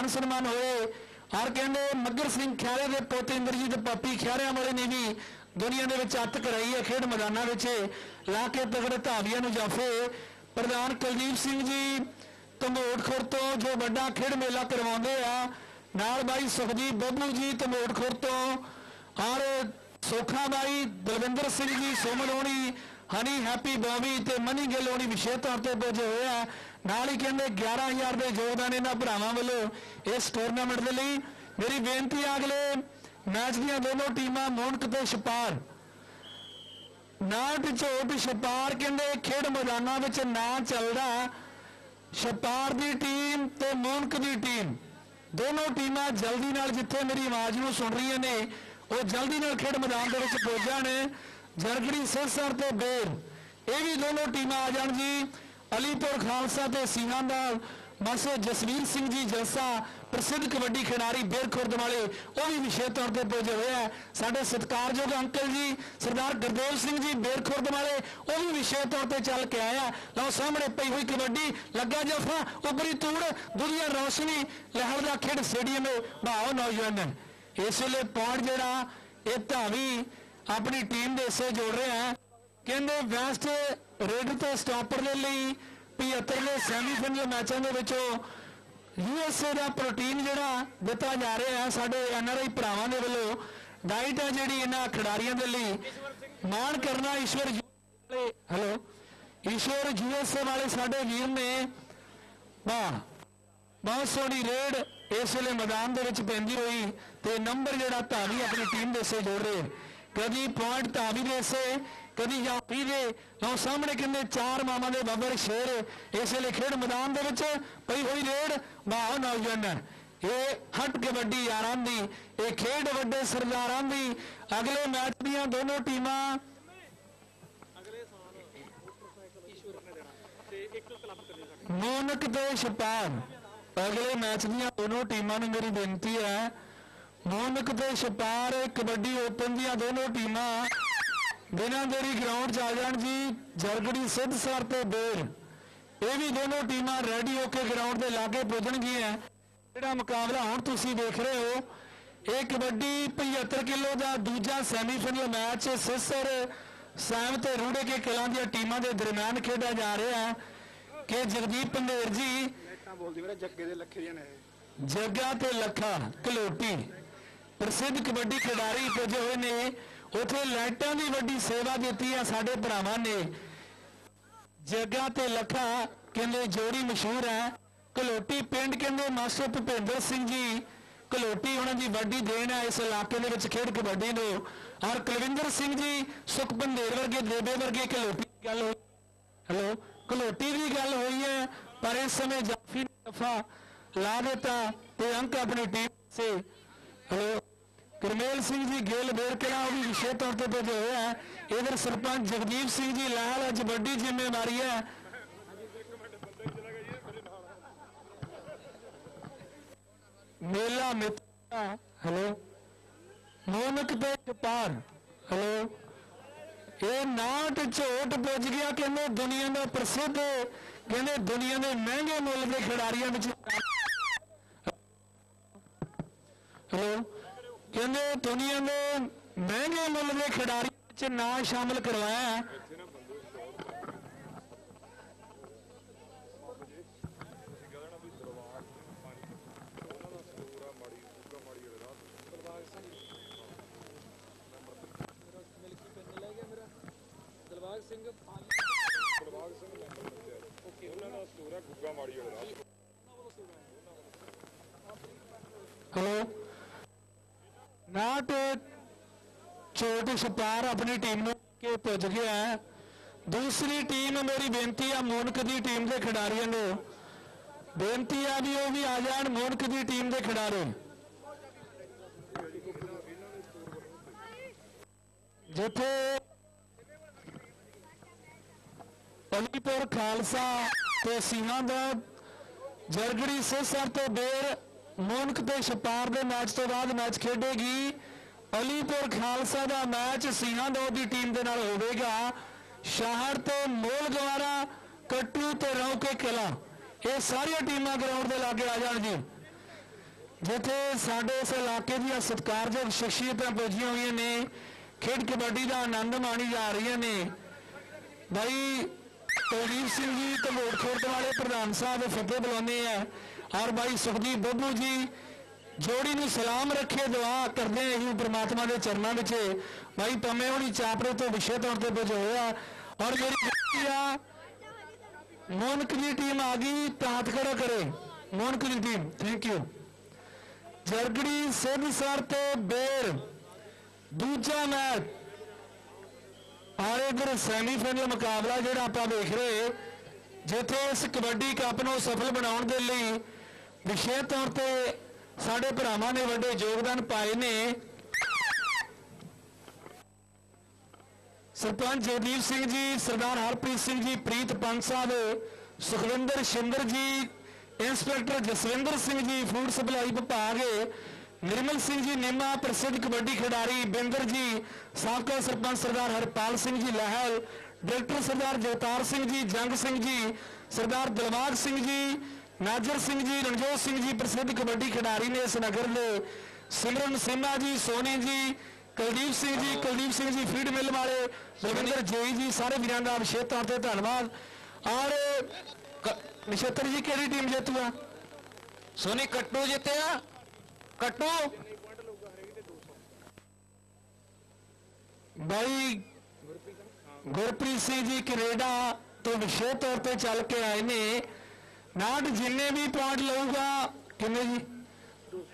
ਮਾਨ ਸਨਮਾਨ ਹੋਏ। ਔਰ ਕਹਿੰਦੇ ਮੱਗਰ ਸਿੰਘ ਖਿਆਰੇ ਦੇ ਪੋਤੇ ਇੰਦਰਜੀਤ ਪੱਪੀ ਖਿਆਰਿਆਂ ਵਾਲੇ ਨੇ ਵੀ ਦੁਨੀਆ ਦੇ ਵਿੱਚ ਅੱਤ ਕਰਾਈ ਹੈ, ਖੇਡ ਮੈਦਾਨਾਂ ਵਿੱਚ। ਲਾ ਕੇ ਤਗੜੇ ਧਾਵੀਆਂ ਨੂੰ ਜਾਫੇ। ਪ੍ਰਧਾਨ ਕੁਲਦੀਪ ਸਿੰਘ ਜੀ ਧਮੋਟਖੁਰ ਤੋਂ ਜੋ ਵੱਡਾ ਖੇਡ ਮੇਲਾ ਕਰਵਾਉਂਦੇ ਆ, ਨਾਲ ਬਾਈ ਸੁਖਜੀਤ ਬੱਬੂ ਜੀ ਧਮੋਟਖੁਰ ਤੋਂ। ਔਰ ਸੋਖਾ ਬਾਈ ਦਲਵਿੰਦਰ ਸਿੰਘ ਜੀ ਸੋਮਲ ਹੋਣੀ ਹਨੀ, ਹੈਪੀ ਬੋਬੀ ਤੇ ਮਨੀ ਗਿੱਲ ਹੋਣੀ ਵਿਸ਼ੇਸ਼ ਤੌਰ ਤੇ ਪਹੁੰਚੇ ਹੋਏ ਆ। ਨਾਲ ਹੀ ਕਹਿੰਦੇ 11000 ਦੇ ਯੋਗਦਾਨ ਇਹਨਾਂ ਭਰਾਵਾਂ ਵੱਲੋਂ ਇਸ ਟੂਰਨਾਮੈਂਟ ਦੇ ਲਈ। ਮੇਰੀ ਬੇਨਤੀ ਆ ਅਗਲੇ ਮੈਚ ਦੀਆਂ ਦੋਨੋਂ ਟੀਮਾਂ ਮੋਨਕ ਤੇ ਛਪਾਰ। ਨਾਟ ਝੋਟ ਛਪਾਰ ਕਹਿੰਦੇ ਖੇਡ ਮੈਦਾਨਾਂ ਵਿੱਚ ਨਾ ਚੱਲਦਾ। ਛਪਾਰ ਦੀ ਟੀਮ ਤੇ ਮੋਨਕ ਦੀ ਟੀਮ। ਦੋਨੋਂ ਟੀਮਾਂ ਜਲਦੀ ਨਾਲ ਜਿੱਥੇ ਮੇਰੀ ਆਵਾਜ਼ ਨੂੰ ਸੁਣ ਰਹੀਆਂ ਨੇ, ਉਹ ਜਲਦੀ ਨਾਲ ਖੇਡ ਮੈਦਾਨ ਦੇ ਵਿੱਚ ਪਹੁੰਚ ਜਾਣ ਜਰਗੜੀ ਸਿਰਸਰ ਤੇ ਬੇਰ। ਇਹ ਵੀ ਦੋਨੋਂ ਟੀਮਾਂ ਆ ਜਾਣ ਜੀ। ਅਲੀਪੁਰ ਖਾਲਸਾ ਤੇ ਸਿੰਘਾਂ ਦਾ ਬਸ ਜਸਵੀਰ ਸਿੰਘ ਜੀ ਜਲਸਾ ਪ੍ਰਸਿੱਧ ਕਬੱਡੀ ਖਿਡਾਰੀ ਬੇਰ ਵਾਲੇ ਉਹ ਵੀ ਵਿਸ਼ੇਸ਼ ਤੌਰ ਤੇ ਪਹੁੰਚੇ ਹੋਏ ਆ। ਸਾਡੇ ਸਤਿਕਾਰਯੋਗ ਅੰਕਲ ਜੀ, ਸਰਦਾਰ ਗੁਰਦੇਵ ਸਿੰਘ ਜੀ ਬੇਰ ਵਾਲੇ ਉਹ ਵੀ ਵਿਸ਼ੇਸ਼ ਤੌਰ ਤੇ ਚੱਲ ਕੇ ਆਏ ਆ। ਲਓ, ਸਾਹਮਣੇ ਪਈ ਹੋਈ ਕਬੱਡੀ ਲੱਗਾ ਜਫਾ ਉਪਰੀ ਤੂੜ ਦੁਨੀਆ ਰੌਸ਼ਨੀ, ਲਹਿਰ ਦਾ ਖੇਡ ਸਟੇਡੀਅਮ ਭਾਓ ਨੌਜਵਾਨ। ਇਸ ਵੇਲੇ ਪੌਂਡ ਜਿਹੜਾ, ਇਹ ਧਾਵੀ ਆਪਣੀ ਟੀਮ ਦੇ ਹਿੱਸੇ ਜੋੜ ਰਿਹਾ ਹੈ। ਕਹਿੰਦੇ ਵੈਸਟ ਰੇਡ ਤੇ ਸਟਾਪਰ ਦੇ ਲਈ 75ਵੇਂ ਸੈਮੀਫਾਈਨਲ ਮੈਚਾਂ ਦੇ ਵਿੱਚੋਂ ਯੂਐਸਏ ਦਾ ਪ੍ਰੋਟੀਨ ਜਿਹੜਾ ਦਿੱਤਾ ਜਾ ਰਿਹਾ ਹੈ ਸਾਡੇ ਐਨਆਰਆਈ ਭਰਾਵਾਂ ਦੇ ਵੱਲੋਂ। ਡਾਈਟ ਹੈ ਜਿਹੜੀ ਇਹਨਾਂ ਖਿਡਾਰੀਆਂ ਦੇ ਲਈ। ਮਾਣ ਕਰਨਾ ਈਸ਼ਵਰ ਹੈਲੋ ਈਸ਼ਵਰ ਯੂਐਸਏ ਵਾਲੇ ਸਾਡੇ ਵੀਰ ਨੇ ਵਾਹ, ਬਹੁਤ ਸੋਹਣੀ ਰੇਡ ਇਸ ਵੇਲੇ ਮੈਦਾਨ ਦੇ ਵਿੱਚ ਪੈਂਦੀ ਹੋਈ ਤੇ ਨੰਬਰ ਜਿਹੜਾ ਧਾਵੀ ਆਪਣੀ ਟੀਮ ਦੇ ਸੇ ਜੋੜ ਰਹੇ ਕਦੀ ਪੁਆਇੰਟ ਧਾਵੀ ਦੇ ਸੇ ਕਦੀ ਜਾਪੀ ਦੇ ਲਓ ਸਾਹਮਣੇ ਕਿੰਨੇ ਚਾਰ ਮਾਮਾ ਦੇ ਬੱਬਰ ਸ਼ੇਰ ਇਸ ਵੇਲੇ ਖੇਡ ਮੈਦਾਨ ਦੇ ਵਿੱਚ ਪਈ ਹੋਈ ਰੇਡ। ਵਾਹ, ਨੌਜਵਾਨ। ਇਹ ਹਟ ਕਬੱਡੀ ਯਾਰਾਂ ਦੀ ਇਹ ਖੇਡ ਵੱਡੇ ਸਰਦਾਰਾਂ ਦੀ ਅਗਲੇ ਮੈਚ ਦੀਆਂ ਦੋਨੋਂ ਟੀਮਾਂ ਮੋਨਕ ਤੇ ਛਪਾਰ। ਅਗਲੇ ਮੈਚ ਦੀਆਂ ਦੋਨੋਂ ਟੀਮਾਂ ਨੂੰ ਮੇਰੀ ਬੇਨਤੀ ਹੈ। ਮੋਨਕ ਤੇ ਛਪਾਰ, ਕਬੱਡੀ ਓਪਨ ਦੀਆਂ ਦੋਨੋਂ ਟੀਮਾਂ ਬਿਨਾਂ ਦੇਰੀ ਗਰਾਊਂਡ 'ਚ ਆ ਜਾਣ ਜੀ ਜਰਗੜੀ ਸਿੱਧ ਸਰ ਤੇ ਬੇਰ। ਇਹ ਵੀ ਦੋਨੋਂ ਟੀਮਾਂ ਰੈਡੀ ਹੋ ਕੇ ਗਰਾਊਂਡ ਦੇ ਲਾਗੇ ਪੁੱਜਣਗੀਆਂ। ਜਿਹੜਾ ਮੁਕਾਬਲਾ ਹੁਣ ਤੁਸੀਂ ਦੇਖ ਰਹੇ ਹੋ ਇਹ ਕਬੱਡੀ 75 ਕਿਲੋ ਦਾ ਦੂਜਾ ਸੈਮੀਫਾਈਨਲ ਮੈਚ ਸਿਸਰ ਸੈਮ ਤੇ ਰੂੜੇ ਕੇ ਕਿਲਾਂ ਦੀਆਂ ਟੀਮਾਂ ਦੇ ਦਰਮਿਆਨ ਖੇਡਿਆ ਜਾ ਰਿਹਾ ਹੈ। ਕਿ ਜਗਦੀਪ ਪੰਦੇਰ ਜੀ ਲਾਈਟਾਂ ਬੋਲਦੀ ਵੀਰੇ ਜੱਗੇ ਦੇ ਲੱਖੇ ਦੀਆਂ ਨੇ ਇਹ। ਜੱਗਾ ਤੇ ਲੱਖਾ ਕਲੋਟੀ। ਪ੍ਰਸਿੱਧ ਕਬੱਡੀ ਖਿਡਾਰੀ ਪੁੱਜੇ ਹੋਏ ਨੇ। ਉੱਥੇ ਲਾਈਟਾਂ ਦੀ ਵੱਡੀ ਸੇਵਾ ਦਿੱਤੀ ਆ ਸਾਡੇ ਭਰਾਵਾਂ ਨੇ। ਜੱਗਾ ਤੇ ਲੱਖਾ ਕਹਿੰਦੇ ਜੋੜੀ ਮਸ਼ਹੂਰ ਹੈ। ਕਲੋਟੀ ਪਿੰਡ ਕਹਿੰਦੇ ਮਾਸਟਰ ਭੁਪਿੰਦਰ ਸਿੰਘ ਜੀ ਕਲੋਟੀ ਉਹਨਾਂ ਦੀ ਵੱਡੀ ਦੇਣ ਹੈ। ਇਸ ਇਲਾਕੇ ਦੇ ਵਿੱਚ ਖੇਡ ਕਬੱਡੀ ਨੂੰ। ਔਰ ਕੁਲਵਿੰਦਰ ਸਿੰਘ ਜੀ ਸੁਖਬੰਦੇਰ ਵਰਗੇ ਦੇਬੇ ਵਰਗੇ ਕਲੋਟੀ ਦੀ ਗੱਲ ਹੋਈ। ਹੈਲੋ ਕਲੋਟੀ ਦੀ ਗੱਲ ਹੋਈ ਹੈ, ਪਰ ਇਸ ਸਮੇਂ ਜਾਫੀ ਦਫਾ ਲਾ ਦਿੱਤਾ ਤੇ ਅੰਕ ਆਪਣੀ ਟੀਮ ਸੇ। ਹੈਲੋ ਕਰਮੇਲ ਸਿੰਘ ਜੀ ਗੇਲ ਬੇਰਕੜਾ ਉਹ ਵੀ ਵਿਸ਼ੇਸ਼ ਤੌਰ ਤੇ ਭੇਜੇ ਹੋਏ ਹੈ ਇਧਰ ਸਰਪੰਚ ਜਗਦੀਪ ਸਿੰਘ ਜੀ ਲਾਲ, ਅੱਜ ਵੱਡੀ ਜ਼ਿੰਮੇਵਾਰੀ ਹੈ। ਮੇਲਾ ਮਿੱਤਰਾ ਹੈਲੋ। ਮੋਨਕ ਤੇ ਕਪਾਰ ਹੈਲੋ। ਇਹ ਨਾਟ ਝੋਟ ਪੁੱਜ ਗਿਆ, ਕਹਿੰਦੇ ਦੁਨੀਆ ਦਾ ਪ੍ਰਸਿੱਧ, ਕਹਿੰਦੇ ਦੁਨੀਆ ਦੇ ਮਹਿੰਗੇ ਮੁੱਲ ਦੇ ਖਿਡਾਰੀਆਂ ਵਿੱਚ ਹੈਲੋ। ਕਹਿੰਦੇ ਦੁਨੀਆ ਦੇ ਮਹਿੰਗੇ ਮੁੱਲ ਦੇ ਖਿਡਾਰੀ ਵਿੱਚ ਨਾਂ ਸ਼ਾਮਲ ਕਰਵਾਇਆ ਦਿਲਬਾਗ ਸਿੰਘ ਦਿਲਬਾਗ ਸਿੰਘ ਮੈਂਬਰ ਪੰਚਾਇਤ ਓਕੇ ਉਹਨਾਂ ਦਾ ਸਟੋਰ ਹੈ। ਗੁੱਗਾ ਮਾੜੀ ਵਾਲੇ ਦਾ ਹੈਲੋ? ਨਾਟ ਛੋਟ ਛਪਾਰ ਆਪਣੀ ਟੀਮ ਨੂੰ ਕੇ ਪੁੱਜ ਗਿਆ ਹੈ। ਦੂਸਰੀ ਟੀਮ ਮੇਰੀ ਬੇਨਤੀ ਆ ਮੋਨਕ ਦੀ ਟੀਮ ਦੇ ਖਿਡਾਰੀਆਂ ਨੂੰ। ਬੇਨਤੀ ਆ ਵੀ ਉਹ ਵੀ ਆ ਜਾਣ ਮੋਨਕ ਦੀ ਟੀਮ ਦੇ ਖਿਡਾਰੀ। ਜਿੱਥੇ ਅਲੀਪੁਰ ਖਾਲਸਾ ਤੇ ਸਿੰਘਾਂ ਦਾ ਜਰਗੜੀ ਸਿਸਰ ਤੋਂ ਬੇਰ ਮੋਨਕ ਤੇ ਛਪਾਰ ਦੇ ਮੈਚ ਤੋਂ ਬਾਅਦ ਮੈਚ ਖੇਡੇਗੀ। ਅਲੀਪੁਰ ਖਾਲਸਾ ਦਾ ਮੈਚ ਸਿੰਘਾਂ ਦੋ ਦੀ ਟੀਮ ਦੇ ਨਾਲ ਹੋਵੇਗਾ। ਸ਼ਹਿਰ ਤੇ ਮੋਲ ਗਵਾਰਾ, ਕੱਟੂ ਤੇ ਰੌਕੇ ਕਿਲਾ। ਇਹ ਸਾਰੀਆਂ ਟੀਮਾਂ ਗਰਾਊਂਡ ਦੇ ਲਾਗੇ ਆ ਜਾਣ ਜੀ ਜਿੱਥੇ ਸਾਡੇ ਇਸ ਇਲਾਕੇ ਦੀਆਂ ਸਤਿਕਾਰਯੋਗ ਸ਼ਖਸੀਅਤਾਂ ਪਹੁੰਚੀਆਂ ਹੋਈਆਂ ਨੇ। ਖੇਡ ਕਬੱਡੀ ਦਾ ਆਨੰਦ ਮਾਣੀ ਜਾ ਰਹੀਆਂ ਨੇ। ਭਾਈ ਕੁਲਦੀਪ ਸਿੰਘ ਜੀ ਧਮੋੜ ਖੇਡ ਵਾਲੇ ਪ੍ਰਧਾਨ ਸਾਹਿਬ ਫਤਿਹ ਬੁਲਾਉਂਦੇ ਆ। ਔਰ ਭਾਈ ਸੁਖਦੀਪ ਬੱਬੂ ਜੀ, ਜੋੜੀ ਨੂੰ ਸਲਾਮ ਰੱਖੇ, ਦੁਆ ਕਰਦੇ ਆ ਅਸੀਂ ਪ੍ਰਮਾਤਮਾ ਦੇ ਚਰਨਾਂ ਵਿੱਚ। ਭਾਈ ਪੰਮੇ ਹੋਣੀ ਚਾਪੜੇ ਤੋਂ ਵਿਸ਼ੇ ਤੌਰ ਤੇ ਪੁੱਜ ਹੋਇਆ ਔਰ ਮੇਰੀ ਬੇਨਤੀ ਆ, ਮੋਨਕ ਦੀ ਟੀਮ ਆ ਗਈ ਤਾਂ ਖੜਾ ਕਰੇ। ਮੋਨਕ ਦੀ ਟੀਮ ਥੈਂਕ ਯੂ ਜਰਗੜੀ ਸਿੱਧ ਸਰ ਤੇ ਬੇਰ, ਦੂਜਾ ਮੈਚ। ਔਰ ਇਧਰ ਸੈਮੀਫਾਈਨਲ ਮੁਕਾਬਲਾ ਜਿਹੜਾ ਆਪਾਂ ਦੇਖ ਰਹੇ, ਜਿੱਥੇ ਇਸ ਕਬੱਡੀ ਕੱਪ ਨੂੰ ਸਫਲ ਬਣਾਉਣ ਦੇ ਲਈ ਵਿਸ਼ੇਸ਼ ਤੌਰ ਤੇ ਸਾਡੇ ਭਰਾਵਾਂ ਨੇ ਵੱਡੇ ਯੋਗਦਾਨ ਪਾਏ ਨੇ। ਸਰਪੰਚ ਜਗਦੀਪ ਸਿੰਘ ਜੀ, ਸਰਦਾਰ ਹਰਪ੍ਰੀਤ ਸਿੰਘ ਜੀ, ਪ੍ਰੀਤ ਪੰਚ ਸਾਹਿਬ, ਸੁਖਵਿੰਦਰ ਸ਼ਿੰਦਰ ਜੀ, inspector Jaswinder Singh ji, food supply ਵਿਭਾਗ, ਨਿਰਮਲ ਸਿੰਘ ਜੀ, ਨਿੰਮਾ ਪ੍ਰਸਿੱਧ ਕਬੱਡੀ ਖਿਡਾਰੀ ਬਿੰਦਰ ਜੀ, ਸਾਬਕਾ ਸਰਪੰਚ ਸਰਦਾਰ ਹਰਪਾਲ ਸਿੰਘ ਜੀ ਲਹਿਲ ਡਾਇਰੈਕਟਰ ਸਰਦਾਰ ਜਗਤਾਰ ਸਿੰਘ ਜੀ, ਜੰਗ ਸਿੰਘ ਜੀ, ਸਰਦਾਰ ਦਿਲਬਾਗ ਸਿੰਘ ਜੀ ਨਾਜਰ ਸਿੰਘ ਜੀ ਰਣਜੋਤ ਸਿੰਘ ਜੀ ਪ੍ਰਸਿੱਧ ਕਬੱਡੀ ਖਿਡਾਰੀ ਨੇ ਇਸ ਨਗਰ ਦੇ ਸਿਮਰਨ ਸਿੰਮਾ ਜੀ ਸੋਨੀ ਜੀ ਕੁਲਦੀਪ ਸਿੰਘ ਜੀ ਕੁਲਦੀਪ ਸਿੰਘ ਜੀ ਫੀਡ ਮਿਲ ਵਾਲੇ ਰਵਿੰਦਰ ਜੋਈ ਜੀ ਸਾਰੇ ਵੀਰਾਂ ਦਾ ਵਿਸ਼ੇਸ਼ ਤੌਰ ਤੇ ਧੰਨਵਾਦ। ਔਰ ਕ- ਨਛੱਤਰ ਜੀ ਕਿਹੜੀ ਟੀਮ ਜਿੱਤੂ ਆ? ਸੋਨੀ ਕੱਟੂ ਜਿੱਤਿਆ? ਕੱਟੂ? ਬਾਈ ਗੁਰਪ੍ਰੀਤ ਸਿੰਘ ਜੀ ਕੈਨੇਡਾ ਤੋਂ ਵਿਸ਼ੇਸ਼ ਤੌਰ ਤੇ ਚੱਲ ਕੇ ਆਏ ਨੇ। ਨਾਟ ਜਿੰਨੇ ਵੀ ਪੁਆਇੰਟ ਲਊਗਾ, ਕਿੰਨੇ ਜੀ?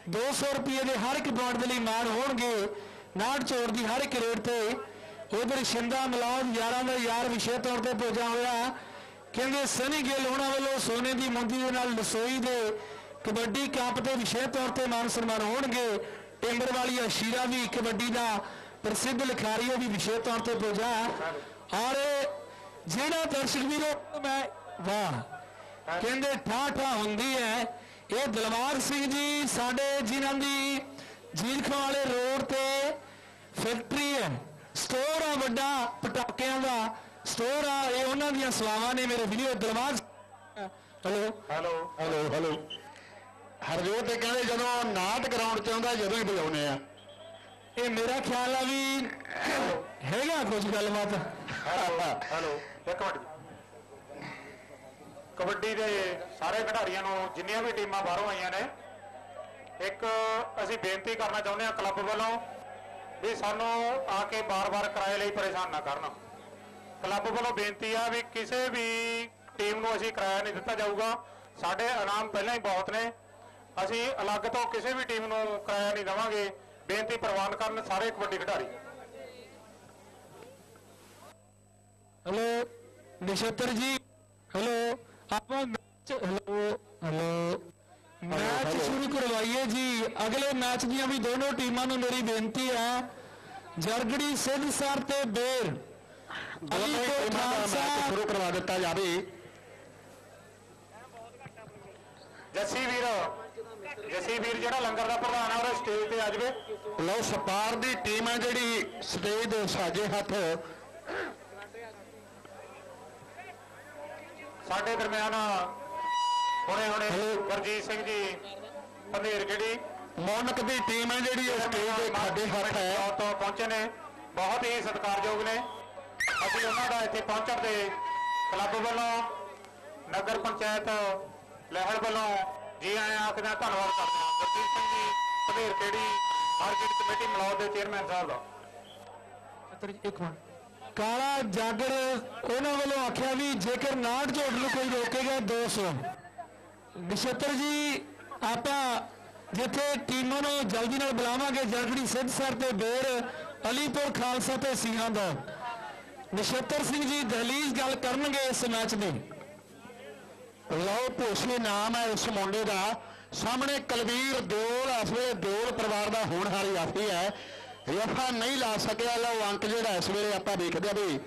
200 ਰੁਪਏ ਦੇ ਹਰ ਇੱਕ ਪੁਆਇੰਟ ਦੇ ਲਈ ਮਾਣ ਹੋਣਗੇ। ਨਾਟ ਚੋਰ ਦੀ ਹਰ ਇੱਕ ਰੇਟ ਤੇ ਉਧਰ ਸ਼ਿੰਦਾ ਮਲੌਦ ਯਾਰਾਂ ਦਾ ਯਾਰ ਵਿਸ਼ੇਸ਼ ਤੌਰ ਤੇ ਪਹੁੰਚਿਆ ਹੋਇਆ। ਕਹਿੰਦੇ ਸਨੀ ਗਿੱਲ ਉਹਨਾਂ ਵੱਲੋਂ ਸੋਨੇ ਦੀ ਮੁੰਦੀ ਦੇ ਨਾਲ ਲਸੋਈ ਦੇ ਕਬੱਡੀ ਕੱਪ ਤੇ ਵਿਸ਼ੇਸ਼ ਤੌਰ ਤੇ ਮਾਨ ਸਨਮਾਨ ਹੋਣਗੇ। ਟਿੰਬਰ ਵਾਲੀ ਅਸ਼ੀਰਾ ਵੀ ਕਬੱਡੀ ਦਾ ਪ੍ਰਸਿੱਧ ਲਿਖਾਰੀ, ਉਹ ਵੀ ਵਿਸ਼ੇਸ਼ ਤੌਰ ਤੇ ਪਹੁੰਚਾ ਔਰ ਜਿਹੜਾ ਦਰਸ਼ਕ ਵੀਰੋ, ਮੈਂ ਵਾਹ। ਕਹਿੰਦੇ ਠਾ ਠਾ ਹੁੰਦੀ ਹੈ। ਇਹ ਦਿਲਵਾਰ ਸਿੰਘ ਜੀ ਸਾਡੇ ਜਿਨ੍ਹਾਂ ਦੀ ਜੀਰਖਾਂ ਵਾਲੇ ਰੋਡ ਤੇ ਫੈਕਟਰੀ ਹੈ। ਸਟੋਰ ਆ ਵੱਡਾ ਪਟਾਕਿਆਂ ਦਾ। ਸਟੋਰ ਆ ਇਹ ਉਹਨਾਂ ਦੀਆਂ ਸਲਾਵਾਂ ਨੇ ਮੇਰੇ video Dilwar hello. Hello. Hello hello. Harjot ਤੇ ਕਹਿੰਦੇ ਜਦੋਂ ਨਾਟ ਗਰਾਊਂਡ ਚ ਆਉਂਦਾ ਜਦੋਂ ਹੀ ਬੁਲਾਉਨੇ ਆ। ਇਹ ਮੇਰਾ ਖਿਆਲ ਆ ਵੀ ਹੈਗਾ ਕੁਝ ਗੱਲਬਾਤ। ਹੈਲੋ ਇੱਕ ਮਿੰਟ ਕਬੱਡੀ ਦੇ ਸਾਰੇ ਖਿਡਾਰੀਆਂ ਨੂੰ ਜਿੰਨੀਆਂ ਵੀ ਟੀਮਾਂ ਬਾਹਰੋਂ ਆਈਆਂ ਨੇ, ਇੱਕ ਅਸੀਂ ਬੇਨਤੀ ਕਰਨਾ ਚਾਹੁੰਦੇ ਹਾਂ ਕਲੱਬ ਵੱਲੋਂ ਵੀ ਸਾਨੂੰ ਆ ਕੇ ਬਾਰ-ਬਾਰ ਕਿਰਾਏ ਲਈ ਪਰੇਸ਼ਾਨ ਨਾ ਕਰਨ। ਕਲੱਬ ਵੱਲੋਂ ਬੇਨਤੀ ਆ ਵੀ ਕਿਸੇ ਵੀ ਟੀਮ ਨੂੰ ਅਸੀਂ ਕਿਰਾਇਆ ਨਹੀਂ ਦਿੱਤਾ ਜਾਊਗਾ। ਸਾਡੇ ਇਨਾਮ ਪਹਿਲਾਂ ਹੀ ਬਹੁਤ ਨੇ। ਅਸੀਂ ਅਲੱਗ ਤੋਂ ਕਿਸੇ ਵੀ ਟੀਮ ਨੂੰ ਕਿਰਾਇਆ ਨਹੀਂ ਦੇਵਾਂਗੇ। ਬੇਨਤੀ ਪ੍ਰਵਾਨ ਕਰਨ ਸਾਰੇ ਕਬੱਡੀ ਖਿਡਾਰੀ। ਹਲੋ, ਨਛੱਤਰ ਜੀ, ਹਲੋ। ਆਪਾਂ ਮੈਚ ਹਲੋ ਹਲੋ ਮੈਚ ਸ਼ੁਰੂ ਕਰਵਾਈਏ ਜੀ। ਅਗਲੇ ਮੈਚ ਦੀਆਂ ਵੀ ਦੋਨੋਂ ਟੀਮਾਂ ਨੂੰ ਮੇਰੀ ਬੇਨਤੀ ਹੈ। ਜਰਗੜੀ ਸਿੱਧਸਰ ਤੇ ਬੇਰ। ਖਾਲਸਾ। ਸ਼ੁਰੂ ਕਰਵਾ ਦਿੱਤਾ ਜਾਵੇ। ਜੱਸੀ ਵੀਰ ਜੱਸੀ ਵੀਰ ਜਿਹੜਾ ਲੰਗਰ ਦਾ ਪ੍ਰਧਾਨ ਆ ਉਹ ਸਟੇਜ ਤੇ ਆ ਜਾਵੇ। ਲਓ ਸਪਾਰ ਦੀ ਟੀਮ ਹੈ ਜਿਹੜੀ ਸਟੇਜ ਦੇ ਸਾਜੇ ਹੱਥ। ਸਾਡੇ ਦਰਮਿਆਨ ਹੁਣੇ ਹੁਣੇ ਗੁਰਜੀਤ ਸਿੰਘ ਜੀ ਪੰਧੇਰ ਜਿਹੜੀ ਮੌਨਕ ਦੀ ਟੀਮ ਹੈ ਜਿਹੜੀ ਇਹ ਸਟੇਜ ਦੇ ਖਾਦੇ ਹੱਥ ਹੈ। ਤੋਂ ਪਹੁੰਚੇ ਨੇ। ਬਹੁਤ ਹੀ ਸਤਿਕਾਰਯੋਗ ਨੇ। ਅਸੀਂ ਉਹਨਾਂ ਦਾ ਇੱਥੇ ਪਹੁੰਚਣ ਦੇ ਕਲੱਬ ਵੱਲੋਂ ਨਗਰ ਪੰਚਾਇਤ ਲਹਿਲ ਵੱਲੋਂ ਜੀ ਆਇਆਂ ਆਖਦਾ ਧੰਨਵਾਦ ਕਰਦੇ ਹਾਂ। ਗੁਰਜੀਤ ਸਿੰਘ ਜੀ ਪੰਧੇਰ ਕਿਹੜੀ ਮਾਰਕੀਟ ਕਮੇਟੀ ਮਲੌਦ ਦੇ ਚੇਅਰਮੈਨ ਸਾਹਿਬ ਦਾ। ਇੱਕ ਮਿੰਟ। ਕਾਲਾ ਜਾਗਰ ਉਹਨਾਂ ਵੱਲੋਂ ਆਖਿਆ ਵੀ ਜੇਕਰ ਨਾਟ ਝੋਟ ਨੂੰ ਕੋਈ ਰੋਕੇਗਾ 200 ਨਛੱਤਰ ਜੀ, ਆਪਾਂ ਜਿੱਥੇ ਟੀਮਾਂ ਨੂੰ ਜਲਦੀ ਨਾਲ ਬੁਲਾਵਾਂਗੇ ਜਰਗੜੀ ਸਿੱਧ ਸਰ ਤੇ ਬੇਰ ਅਲੀਪੁਰ ਖਾਲਸਾ ਤੇ ਸਿੰਘਾਂ ਦਾ। ਨਛੱਤਰ ਸਿੰਘ ਜੀ, ਦਹਲੀਜ਼ ਗੱਲ ਕਰਨਗੇ ਇਸ ਮੈਚ ਦੀ। ਲਓ, ਭੋਸਲੇ ਨਾਮ ਹੈ ਇਸ ਮੁੰਡੇ ਦਾ। ਸਾਹਮਣੇ ਕਲਵੀਰ ਦੋਲ ਅਸਲੇ ਦੋਲ ਪਰਿਵਾਰ ਦਾ ਹੋਣਹਾਰੀ ਆਫੀ ਹੈ। ਰਫਾ ਨਹੀਂ ਲਾ ਸਕਿਆ। ਲਓ ਅੰਕ ਜਿਹੜਾ ਇਸ ਵੇਲੇ ਆਪਾਂ ਦੇਖਦੇ ਆ ਵੀ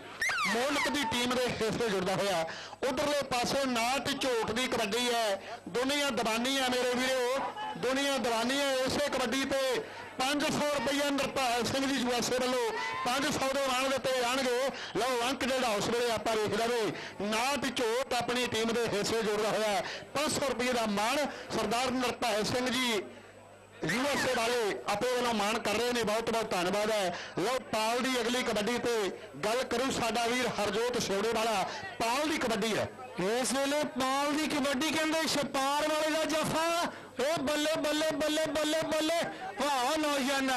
ਮੋਲਕ ਦੀ ਟੀਮ ਦੇ ਹਿੱਸੇ ਜੁੜਦਾ ਹੋਇਆ। ਉਧਰਲੇ ਪਾਸੇ ਨਾਟ ਝੋਟ ਦੀ ਕਬੱਡੀ ਹੈ। ਦੁਨੀਆ ਦਵਾਨੀ ਹੈ ਮੇਰੇ ਵੀਰੋ। ਦੁਨੀਆ ਦਵਾਨੀ ਹੈ। ਉਸੇ ਕਬੱਡੀ ਤੇ 500 ਰੁਪਏ ਨਿਰਭੈ ਸਿੰਘ ਜੀ ਜੁਆਸੇ ਵੱਲੋਂ 500 ਦੇ ਮਾਣ ਦਿੱਤੇ ਜਾਣਗੇ ਲਓ ਅੰਕ ਜਿਹੜਾ ਉਸ ਵੇਲੇ ਆਪਾਂ ਵੇਖਦਾ ਵੇ ਨਾਟ ਝੋਟ ਆਪਣੀ ਟੀਮ ਦੇ ਹਿੱਸੇ ਜੁੜਦਾ ਹੋਇਆ। 500 ਰੁਪਏ ਦਾ ਮਾਣ ਸਰਦਾਰ ਨਿਰਭੈ ਸਿੰਘ ਜੀ ਯੂਐਸਏ ਵਾਲੇ ਆਪਣੇ ਵੱਲੋਂ ਮਾਣ ਕਰ ਰਹੇ ਨੇ, ਬਹੁਤ ਬਹੁਤ ਧੰਨਵਾਦ ਹੈ। ਲੋ ਪਾਲ ਦੀ ਅਗਲੀ ਕਬੱਡੀ ਤੇ ਗੱਲ ਕਰੂ ਸਾਡਾ ਵੀਰ ਹਰਜੋਤ ਛੋੜੇ ਵਾਲਾ। ਪਾਲ ਦੀ ਕਬੱਡੀ ਹੈ। ਇਸ ਵੇਲੇ ਪਾਲ ਦੀ ਕਬੱਡੀ ਕਹਿੰਦੇ ਛਪਾਰ ਵਾਲੇ ਦਾ ਜਫਾ। ਓ ਬੱਲੇ ਬੱਲੇ ਬੱਲੇ ਬੱਲੇ ਬੱਲੇ। ਵਾਹ ਨੌਜਵਾਨ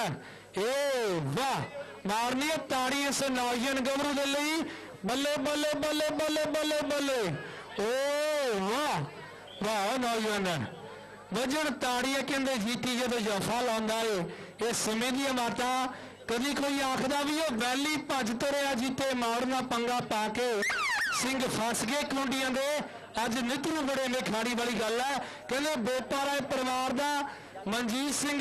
ਏ ਵਾਹ ਮਾਰਨੀ ਹੈ ਤਾੜੀ ਇਸ ਨੌਜਵਾਨ ਗੱਭਰੂ ਦੇ ਲਈ। ਬੱਲੇ ਬੱਲੇ ਬੱਲੇ ਬੱਲੇ ਬੱਲੇ ਬੱਲੇ। ਓ ਵਾਹ ਵਾਹ ਨੌਜਵਾਨ ਵਜਣ ਤਾੜੀਆਂ ਕਹਿੰਦੇ ਜੀਤੀ ਜਦੋਂ ਜਫਾ ਲਾਉਂਦਾ ਏ, ਇਹ ਸਮੇਂ ਦੀਆਂ ਮਾਤਾ ਕਦੀ ਕੋਈ ਆਖਦਾ ਵੀ ਉਹ ਵੈਲੀ ਭੱਜ ਤੁਰਿਆ ਜੀਤੇ ਮਾਰਨਾ ਪੰਗਾ ਪਾ ਕੇ ਸਿੰਘ ਫਸ ਗਏ ਕਲੁੰਡੀਆਂ ਦੇ। ਅੱਜ ਨਿੱਤ ਨੂੰ ਬੜੇ ਨਿਖਾੜੀ ਵਾਲੀ ਗੱਲ ਹੈ। ਕਹਿੰਦੇ ਬੋਪਾ ਰਾਏ ਪਰਿਵਾਰ ਦਾ ਮਨਜੀਤ ਸਿੰਘ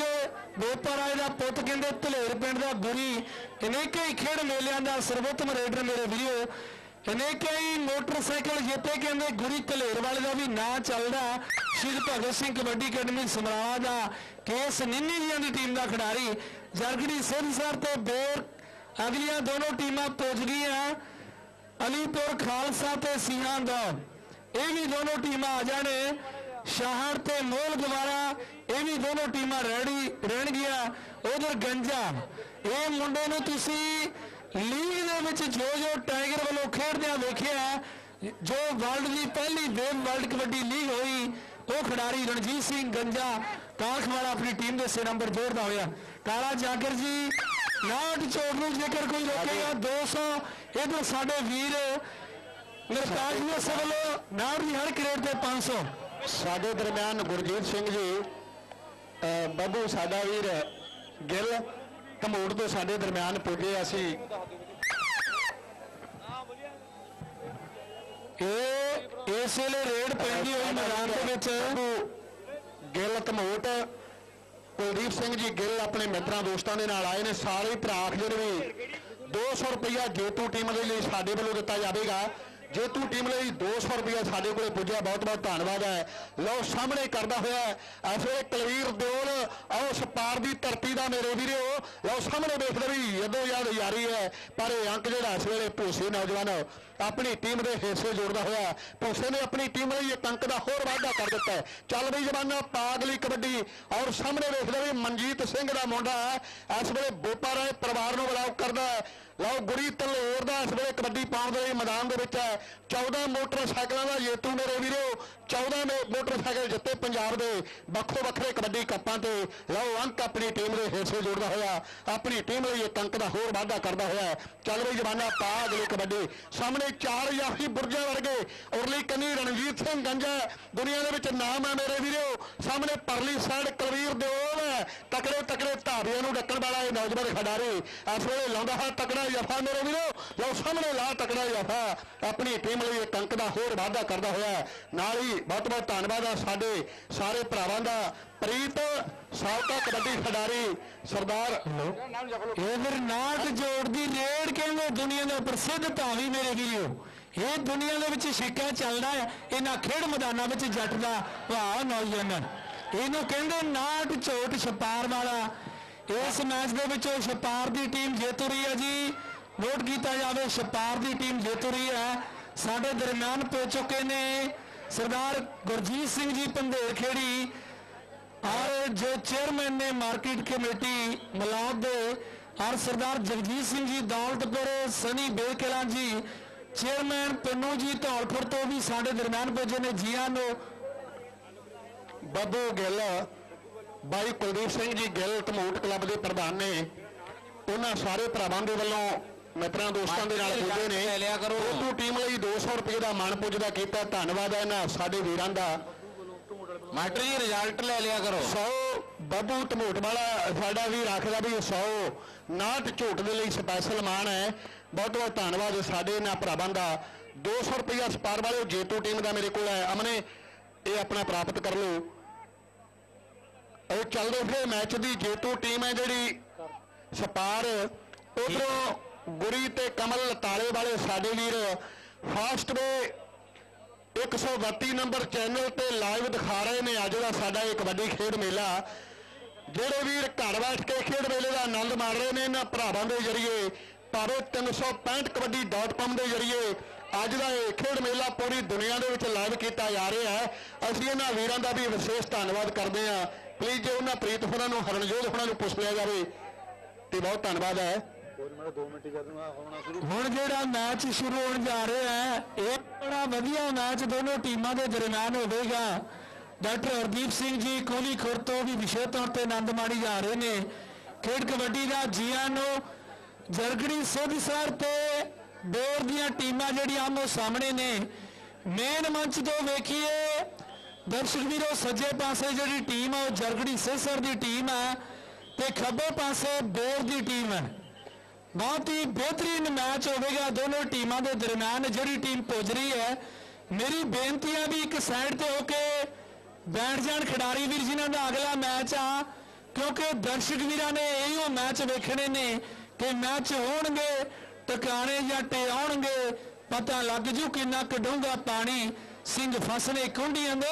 ਬੋਪਾ ਰਾਏ ਦਾ ਪੁੱਤ ਕਹਿੰਦੇ ਧਲੇਰ ਪਿੰਡ ਦਾ ਗੁਰੀ ਅਨੇਕਾਂ ਹੀ ਖੇਡ ਮੇਲਿਆਂ ਦਾ ਸਰਵੋਤਮ ਰੇਡਰ ਮੇਰੇ ਵੀਰੋ ਅਨੇਕਾਂ ਹੀ ਮੋਟਰਸਾਈਕਲ ਜਿੱਤੇ ਕਹਿੰਦੇ ਗੁਰੀ ਧਲੇਰ ਦਾ ਵੀ ਨਾਂ ਚੱਲਦਾ। ਸ਼ਹੀਦ ਭਗਤ ਸਿੰਘ ਕਬੱਡੀ ਅਕੈਡਮੀ ਸਮਰਾਲਾ ਦਾ ਕੇਸ ਨਿੰਨੀ ਜੀਆਂ ਦੀ ਟੀਮ ਦਾ ਖਿਡਾਰੀ। ਜਰਗੜੀ ਸਿੰਘ ਸਰ ਤੇ ਬੇਰ, ਅਗਲੀਆਂ ਦੋਨੋਂ ਟੀਮਾਂ ਪੁੱਜ ਗਈਆਂ। ਅਲੀਪੁਰ ਖਾਲਸਾ ਤੇ ਸਿੰਘਾਂ ਦਾ ਇਹ ਵੀ ਦੋਨੋਂ ਟੀਮਾਂ ਆ ਜਾਣੇ। ਸ਼ਹਿਰ ਤੇ ਮੋਲ ਗਵਾਰਾ, ਇਹ ਵੀ ਦੋਨੋਂ ਟੀਮਾਂ ਰੈਡੀ ਰਹਿਣਗੀਆਂ। ਉਧਰ ਗੰਜਾ, ਇਹ ਮੁੰਡੇ ਨੂੰ ਤੁਸੀਂ ਲੀਗ ਦੇ ਵਿੱਚ ਜੋ ਜੋ ਟਾਈਗਰ ਵੱਲੋਂ ਖੇਡਦਿਆਂ ਵੇਖਿਆ, ਜੋ ਵਰਲਡ ਦੀ ਪਹਿਲੀ ਵੇਵ ਵਰਲਡ ਕਬੱਡੀ ਲੀਗ ਹੋਈ, ਉਹ ਖਿਡਾਰੀ ਰਣਜੀਤ ਸਿੰਘ ਗੰਜਾ ਕਾਖਵਾਲਾ ਆਪਣੀ ਟੀਮ ਦੇ ਸੇ ਨੰਬਰ ਜੋੜਦਾ ਹੋਇਆ। ਕਾਲਾ ਜਾਗਰ ਜੀ ਨਾਟ ਚੋਟ ਨੂੰ ਜੇਕਰ ਕੋਈ ਰੋਕੇਗਾ 200 ਇਧਰ ਸਾਡੇ ਵੀਰ ਨਿਰਤਾਜ ਜੀ ਉਸ ਵੱਲੋਂ ਨਾਟ ਦੀ ਹਰ ਕਰੇਟ ਤੇ 500 ਸਾਡੇ ਦਰਮਿਆਨ ਗੁਰਜੀਤ ਸਿੰਘ ਜੀ, ਅਹ ਬੱਬੂ, ਸਾਡਾ ਵੀਰ ਗਿੱਲ ਧਮੋੜ ਤੋਂ ਸਾਡੇ ਦਰਮਿਆਨ ਪੁੱਜੇ ਅਸੀਂ। ਇਹ ਇਸ ਵੇਲੇ ਰੇਡ ਪੈਂਦੀ ਹੋਈ ਮੈਦਾਨ ਦੇ ਵਿੱਚ। ਗਿੱਲ ਧਮੋਟ ਕੁਲਦੀਪ ਸਿੰਘ ਜੀ ਗਿੱਲ ਆਪਣੇ ਮਿੱਤਰਾਂ ਦੋਸਤਾਂ ਦੇ ਨਾਲ ਆਏ ਨੇ। ਸਾਰੇ ਭਰਾ ਜਿਹੜੇ ਨੇ ਵੀ 200 ਰੁਪਇਆ ਜੇਤੂ ਟੀਮ ਦੇ ਲਈ ਸਾਡੇ ਵੱਲੋਂ ਦਿੱਤਾ ਜਾਵੇਗਾ। ਜੇਤੂ ਟੀਮ ਲਈ 200 ਰੁਪਇਆ ਸਾਡੇ ਕੋਲੇ ਪੁੱਜਿਆ, ਬਹੁਤ ਬਹੁਤ ਧੰਨਵਾਦ ਹੈ। ਲਓ, ਸਾਹਮਣੇ ਕਰਦਾ ਹੋਇਆ ਇਸ ਵੇਲੇ ਕਲਵੀਰ ਦਿਓਲ, ਆਓ ਸਪਾਰ ਦੀ ਧਰਤੀ ਦਾ ਮੇਰੇ ਵੀਰੋ। ਲਓ, ਸਾਹਮਣੇ ਦੇਖਦੇ ਵੀ ਯਦੋ ਯਾਦ ਯਾਰੀ ਹੈ, ਪਰ ਇਹ ਅੰਕ ਜਿਹੜਾ ਇਸ ਵੇਲੇ ਭੂਸੇ ਨੌਜਵਾਨ ਆਪਣੀ ਟੀਮ ਦੇ ਹਿੱਸੇ ਜੋੜਦਾ ਹੋਇਆ ਭੂਸੇ ਨੇ ਆਪਣੀ ਟੀਮ ਲਈ ਇੱਕ ਅੰਕ ਦਾ ਹੋਰ ਵਾਅਦਾ ਕਰ ਦਿੱਤਾ ਹੈ। ਚੱਲ ਬਈ ਜਵਾਨਾ, ਪਾਗਲੀ ਕਬੱਡੀ। ਔਰ ਸਾਹਮਣੇ ਵੇਖਦੇ ਵੀ ਮਨਜੀਤ ਸਿੰਘ ਦਾ ਮੁੰਡਾ ਹੈ। ਇਸ ਵੇਲੇ ਬੋਪਾ ਰਾਏ ਪਰਿਵਾਰ ਨੂੰ ਬਲਾਉ ਕਰਦਾ ਹੈ। ਲਓ ਗੁਰੀ ਤਲੇਰ ਦਾ ਇਸ ਵੇਲੇ ਕਬੱਡੀ ਪਾਉਣ ਦੇ ਲਈ ਮੈਦਾਨ ਦੇ ਵਿੱਚ ਹੈ। 14 ਮੋਟਰਸਾਈਕਲਾਂ ਦਾ ਜੇਤੂ ਮੇਰੇ ਵੀਰੋ। 14 ਮੋ- ਮੋਟਰਸਾਈਕਲ ਜਿੱਤੇ ਪੰਜਾਬ ਦੇ ਵੱਖੋ ਵੱਖਰੇ ਕਬੱਡੀ ਕੱਪਾਂ ਤੇ। ਲਓ, ਅੰਕ ਆਪਣੀ ਟੀਮ ਦੇ ਹਿੱਸੇ ਜੋੜਦਾ ਹੋਇਆ। ਆਪਣੀ ਟੀਮ ਲਈ ਇੱਕ ਅੰਕ ਦਾ ਹੋਰ ਵਾਧਾ ਕਰਦਾ ਹੋਇਆ। ਚੱਲ ਬਈ ਜਵਾਨਾ ਪਾ ਅਗਲੀ ਕਬੱਡੀ। ਸਾਹਮਣੇ ਚਾਰ ਯਾਫੀ ਬੁਰਜਾ ਵਰਗੇ ਉਰਲੀ ਕੰਨੀ ਰਣਜੀਤ ਸਿੰਘ ਗੰਜਾ ਦੁਨੀਆ ਦੇ ਵਿੱਚ ਨਾਮ ਹੈ ਮੇਰੇ ਵੀਰੋ। ਸਾਹਮਣੇ ਪਰਲੀ ਸਾਈਡ ਕੁਲਵੀਰ ਦਿਓਲ ਹੈ। ਤਕੜੇ ਤਕੜੇ ਧਾਰਿਆਂ ਨੂੰ ਡੱਕਣ ਵਾਲਾ ਇਹ ਨੌਜਵਾਨ ਖਿਡਾਰੀ ਇਸ ਵੇਲੇ ਲਾਉਂਦਾ ਹੈ ਤਕੜਾ ਜਫਾ ਮੇਰੇ ਵੀਰੋ। ਲਓ, ਸਾਹਮਣੇ ਲਾ ਤਕੜਾ ਜਫਾ ਆਪਣੀ ਟੀਮ ਲਈ ਇੱਕ ਅੰਕ ਦਾ ਹੋਰ ਵਾਧਾ ਕਰਦਾ ਹੋਇਆ। ਨਾਲ ਹੀ ਬਹੁਤ ਬਹੁਤ ਧੰਨਵਾਦ ਆ ਸਾਡੇ ਸਾਰੇ ਭਰਾਵਾਂ ਦਾ ਪ੍ਰੀਤ ਸਾਬਕਾ ਕਬੱਡੀ ਖਿਡਾਰੀ ਸਰਦਾਰ ਇਹ ਫਿਰ ਨਾਟ ਜੋੜ ਦੀ ਰੇਡ ਕਹਿੰਦੇ ਦੁਨੀਆ ਦਾ ਪ੍ਰਸਿੱਧ ਧਾਵੀ ਮੇਰੇ ਵੀਰੋ? ਇਹ ਦੁਨੀਆ ਦੇ ਵਿੱਚ ਛਿੱਕਾ ਚੱਲਦਾ ਹੈ ਇਹਨਾਂ ਖੇਡ ਮੈਦਾਨਾਂ ਵਿੱਚ ਜੱਟ ਦਾ ਵਾਹ ਨੌਜਵਾਨ। ਇਹਨੂੰ ਕਹਿੰਦੇ ਨਾਟ ਝੋਟ ਛਪਾਰ ਵਾਲਾ। ਇਸ ਮੈਚ ਦੇ ਵਿੱਚ ਉਹ ਛਪਾਰ ਦੀ ਟੀਮ ਜੇਤੂ ਰਹੀ ਹੈ ਜੀ। ਨੋਟ ਕੀਤਾ ਜਾਵੇ ਛਪਾਰ ਦੀ ਟੀਮ ਜੇਤੂ ਰਹੀ ਹੈ। ਸਾਡੇ ਦਰਮਿਆਨ ਪਹੁੰਚ ਚੁੱਕੇ ਨੇ ਸਰਦਾਰ ਗੁਰਜੀਤ ਸਿੰਘ ਜੀ ਪੰਧੇਰ ਖੇੜੀ, ਔਰ ਜੋ ਚੇਅਰਮੈਨ ਨੇ ਮਾਰਕੀਟ ਕਮੇਟੀ ਮਲਾਦ ਦੇ, ਔਰ ਸਰਦਾਰ ਜਗਜੀਤ ਸਿੰਘ ਜੀ ਦੌਲਤਪੁਰ ਸਨੀ ਬੇਕਲਾ ਜੀ ਚੇਅਰਮੈਨ ਪੰਨੂ ਜੀ ਧੌਲਪੁਰ ਤੋਂ ਵੀ ਸਾਡੇ ਦਰਮਿਆਨ ਪੁੱਜੇ ਨੇ ਜੀਆਂ ਨੂੰ। ਬੱਬੂ ਗਿੱਲ, ਬਾਈ ਕੁਲਦੀਪ ਸਿੰਘ ਜੀ ਗਿੱਲ ਧਮੋਟ ਕਲੱਬ ਦੇ ਪ੍ਰਧਾਨ ਨੇ, ਉਹਨਾਂ ਸਾਰੇ ਭਰਾਵਾਂ ਦੇ ਵੱਲੋਂ ਮਿੱਤਰਾਂ ਦੋਸਤਾਂ ਦੇ ਨਾਲ ਪੁੱਜੇ ਨੇ। ਉਹ ਟੀਮ ਲਈ 200 ਰੁਪਏ ਦਾ ਮਾਣ ਪੁੱਜਦਾ ਕੀਤਾ। ਧੰਨਵਾਦ ਹੈ ਇਹਨਾਂ ਸਾਡੇ ਵੀਰਾਂ ਦਾ। ਮਾਸਟਰ ਜੀ ਰਿਜ਼ਲਟ ਲੈ ਲਿਆ ਕਰੋ। 100 ਬੱਬੂ ਧਮੋਟ ਵਾਲਾ ਸਾਡਾ ਵੀ ਰੱਖਦਾ ਵੀ 100 ਨਾਟ ਝੋਟ ਦੇ ਲਈ ਸਪੈਸ਼ਲ ਮਾਣ ਹੈ। ਬਹੁਤ ਬਹੁਤ ਧੰਨਵਾਦ ਸਾਡੇ ਇਹਨਾਂ ਭਰਾਵਾਂ ਦਾ। 200 ਰੁਪਇਆ ਸਪਾਰ ਵਾਲੇ ਜੇਤੂ ਟੀਮ ਦਾ ਮੇਰੇ ਕੋਲ ਹੈ। ਅਮਨੇ ਇਹ ਆਪਣਾ ਪ੍ਰਾਪਤ ਕਰ ਲਓ। ਇਹ ਚੱਲਦੇ ਫਿਰ ਮੈਚ ਦੀ ਜੇਤੂ ਟੀਮ ਹੈ ਜਿਹੜੀ ਸਪਾਰ। ਉਧਰੋਂ ਗੁਰੀ ਤੇ ਕਮਲ ਤਾਲੇ ਵਾਲੇ ਸਾਡੇ ਵੀਰ ਫਾਸਟ ਵੇ 132 ਨੰਬਰ ਚੈਨਲ ਤੇ ਲਾਈਵ ਦਿਖਾ ਰਹੇ ਨੇ। ਅੱਜ ਦਾ ਸਾਡਾ ਇਹ ਕਬੱਡੀ ਖੇਡ ਮੇਲਾ। ਜਿਹੜੇ ਵੀਰ ਘਰ ਬੈਠ ਕੇ ਖੇਡ ਮੇਲੇ ਦਾ ਆਨੰਦ ਮਾਣ ਰਹੇ ਨੇ, ਇਹਨਾਂ ਭਰਾਵਾਂ ਦੇ ਜ਼ਰੀਏ, ਭਾਵੇਂ 365 ਕਬੱਡੀ .com ਦੇ ਜ਼ਰੀਏ, ਅੱਜ ਦਾ ਇਹ ਖੇਡ ਮੇਲਾ ਪੂਰੀ ਦੁਨੀਆ ਦੇ ਵਿੱਚ ਲਾਈਵ ਕੀਤਾ ਜਾ ਰਿਹਾ ਹੈ। ਅਸੀਂ ਇਹਨਾਂ ਵੀਰਾਂ ਦਾ ਵੀ ਵਿਸ਼ੇਸ਼ ਧੰਨਵਾਦ ਕਰਦੇ ਹਾਂ। ਪਲੀਜ਼ ਜੇ ਉਹਨਾਂ ਪ੍ਰੀਤ ਹੋਰਾਂ ਨੂੰ, ਹਰਨਜੋਤ ਹੋਰਾਂ ਨੂੰ ਪੁੱਛ ਲਿਆ ਜਾਵੇ, ਤੇ ਬਹੁਤ ਧੰਨਵਾਦ ਹੈ। ਹੁਣ ਜਿਹੜਾ ਮੈਚ ਸ਼ੁਰੂ ਹੋਣ ਜਾ ਰਿਹਾ ਹੈ, ਇਹ ਬੜਾ ਵਧੀਆ ਮੈਚ ਦੋਨੋਂ ਟੀਮਾਂ ਦੇ ਦਰਮਿਆਨ ਹੋਵੇਗਾ। ਡਾਕਟਰ ਹਰਦੀਪ ਸਿੰਘ ਜੀ, ਕੋਹਲੀ ਖੁਰ ਤੋਂ ਵੀ ਵਿਸ਼ੇਸ਼ ਤੌਰ ਤੇ ਆਨੰਦ ਮਾਣੀ ਜਾ ਰਹੇ ਨੇ। ਖੇਡ ਕਬੱਡੀ ਦਾ ਜੀਆਂ ਨੂੰ ਜਰਗੜੀ ਸੋਧਸਰ ਤੇ ਬੋਰ ਦੀਆਂ ਟੀਮਾਂ ਜਿਹੜੀਆਂ ਆਮੋ ਸਾਹਮਣੇ ਨੇ। ਮੇਨ ਮੰਚ ਤੋਂ ਵੇਖੀਏ, ਦਰਸ਼ਕ ਵੀਰੋ, ਸੱਜੇ ਪਾਸੇ ਜਿਹੜੀ ਟੀਮ ਹੈ ਉਹ ਜਰਗੜੀ ਸਿਸਰ ਦੀ ਟੀਮ ਹੈ ਤੇ ਖੱਬੇ ਪਾਸੇ ਬੋਰ ਦੀ ਟੀਮ ਹੈ ਬਹੁਤ ਹੀ ਬਿਹਤਰੀਨ ਮੈਚ ਹੋਵੇਗਾ ਦੋਨੋਂ ਟੀਮਾਂ ਦੇ ਦਰਮਿਆਨ, ਜਿਹੜੀ ਟੀਮ ਪੁੱਜ ਰਹੀ ਹੈ। ਮੇਰੀ ਬੇਨਤੀ ਹੈ ਵੀ ਇੱਕ ਸਾਈਡ ਤੇ ਹੋ ਕੇ ਬੈਠ ਜਾਣ ਖਿਡਾਰੀ ਵੀਰ ਜਿਨ੍ਹਾਂ ਦਾ ਅਗਲਾ ਮੈਚ ਆ, ਕਿਉਂਕਿ ਦਰਸ਼ਕ ਵੀਰਾਂ ਨੇ ਇਹੋ ਮੈਚ ਵੇਖਣੇ ਨੇ ਕਿ ਮੈਚ ਹੋਣਗੇ, ਟਿਕਾਣੇ ਜਾਂ ਟੇ ਪਤਾ ਲੱਗ ਜੂ ਕਿੰਨਾ ਕਢੂੰਗਾ ਪਾਣੀ ਸਿੰਘ ਫਸਣੇ ਕੁੰਡੀਆਂ ਦੇ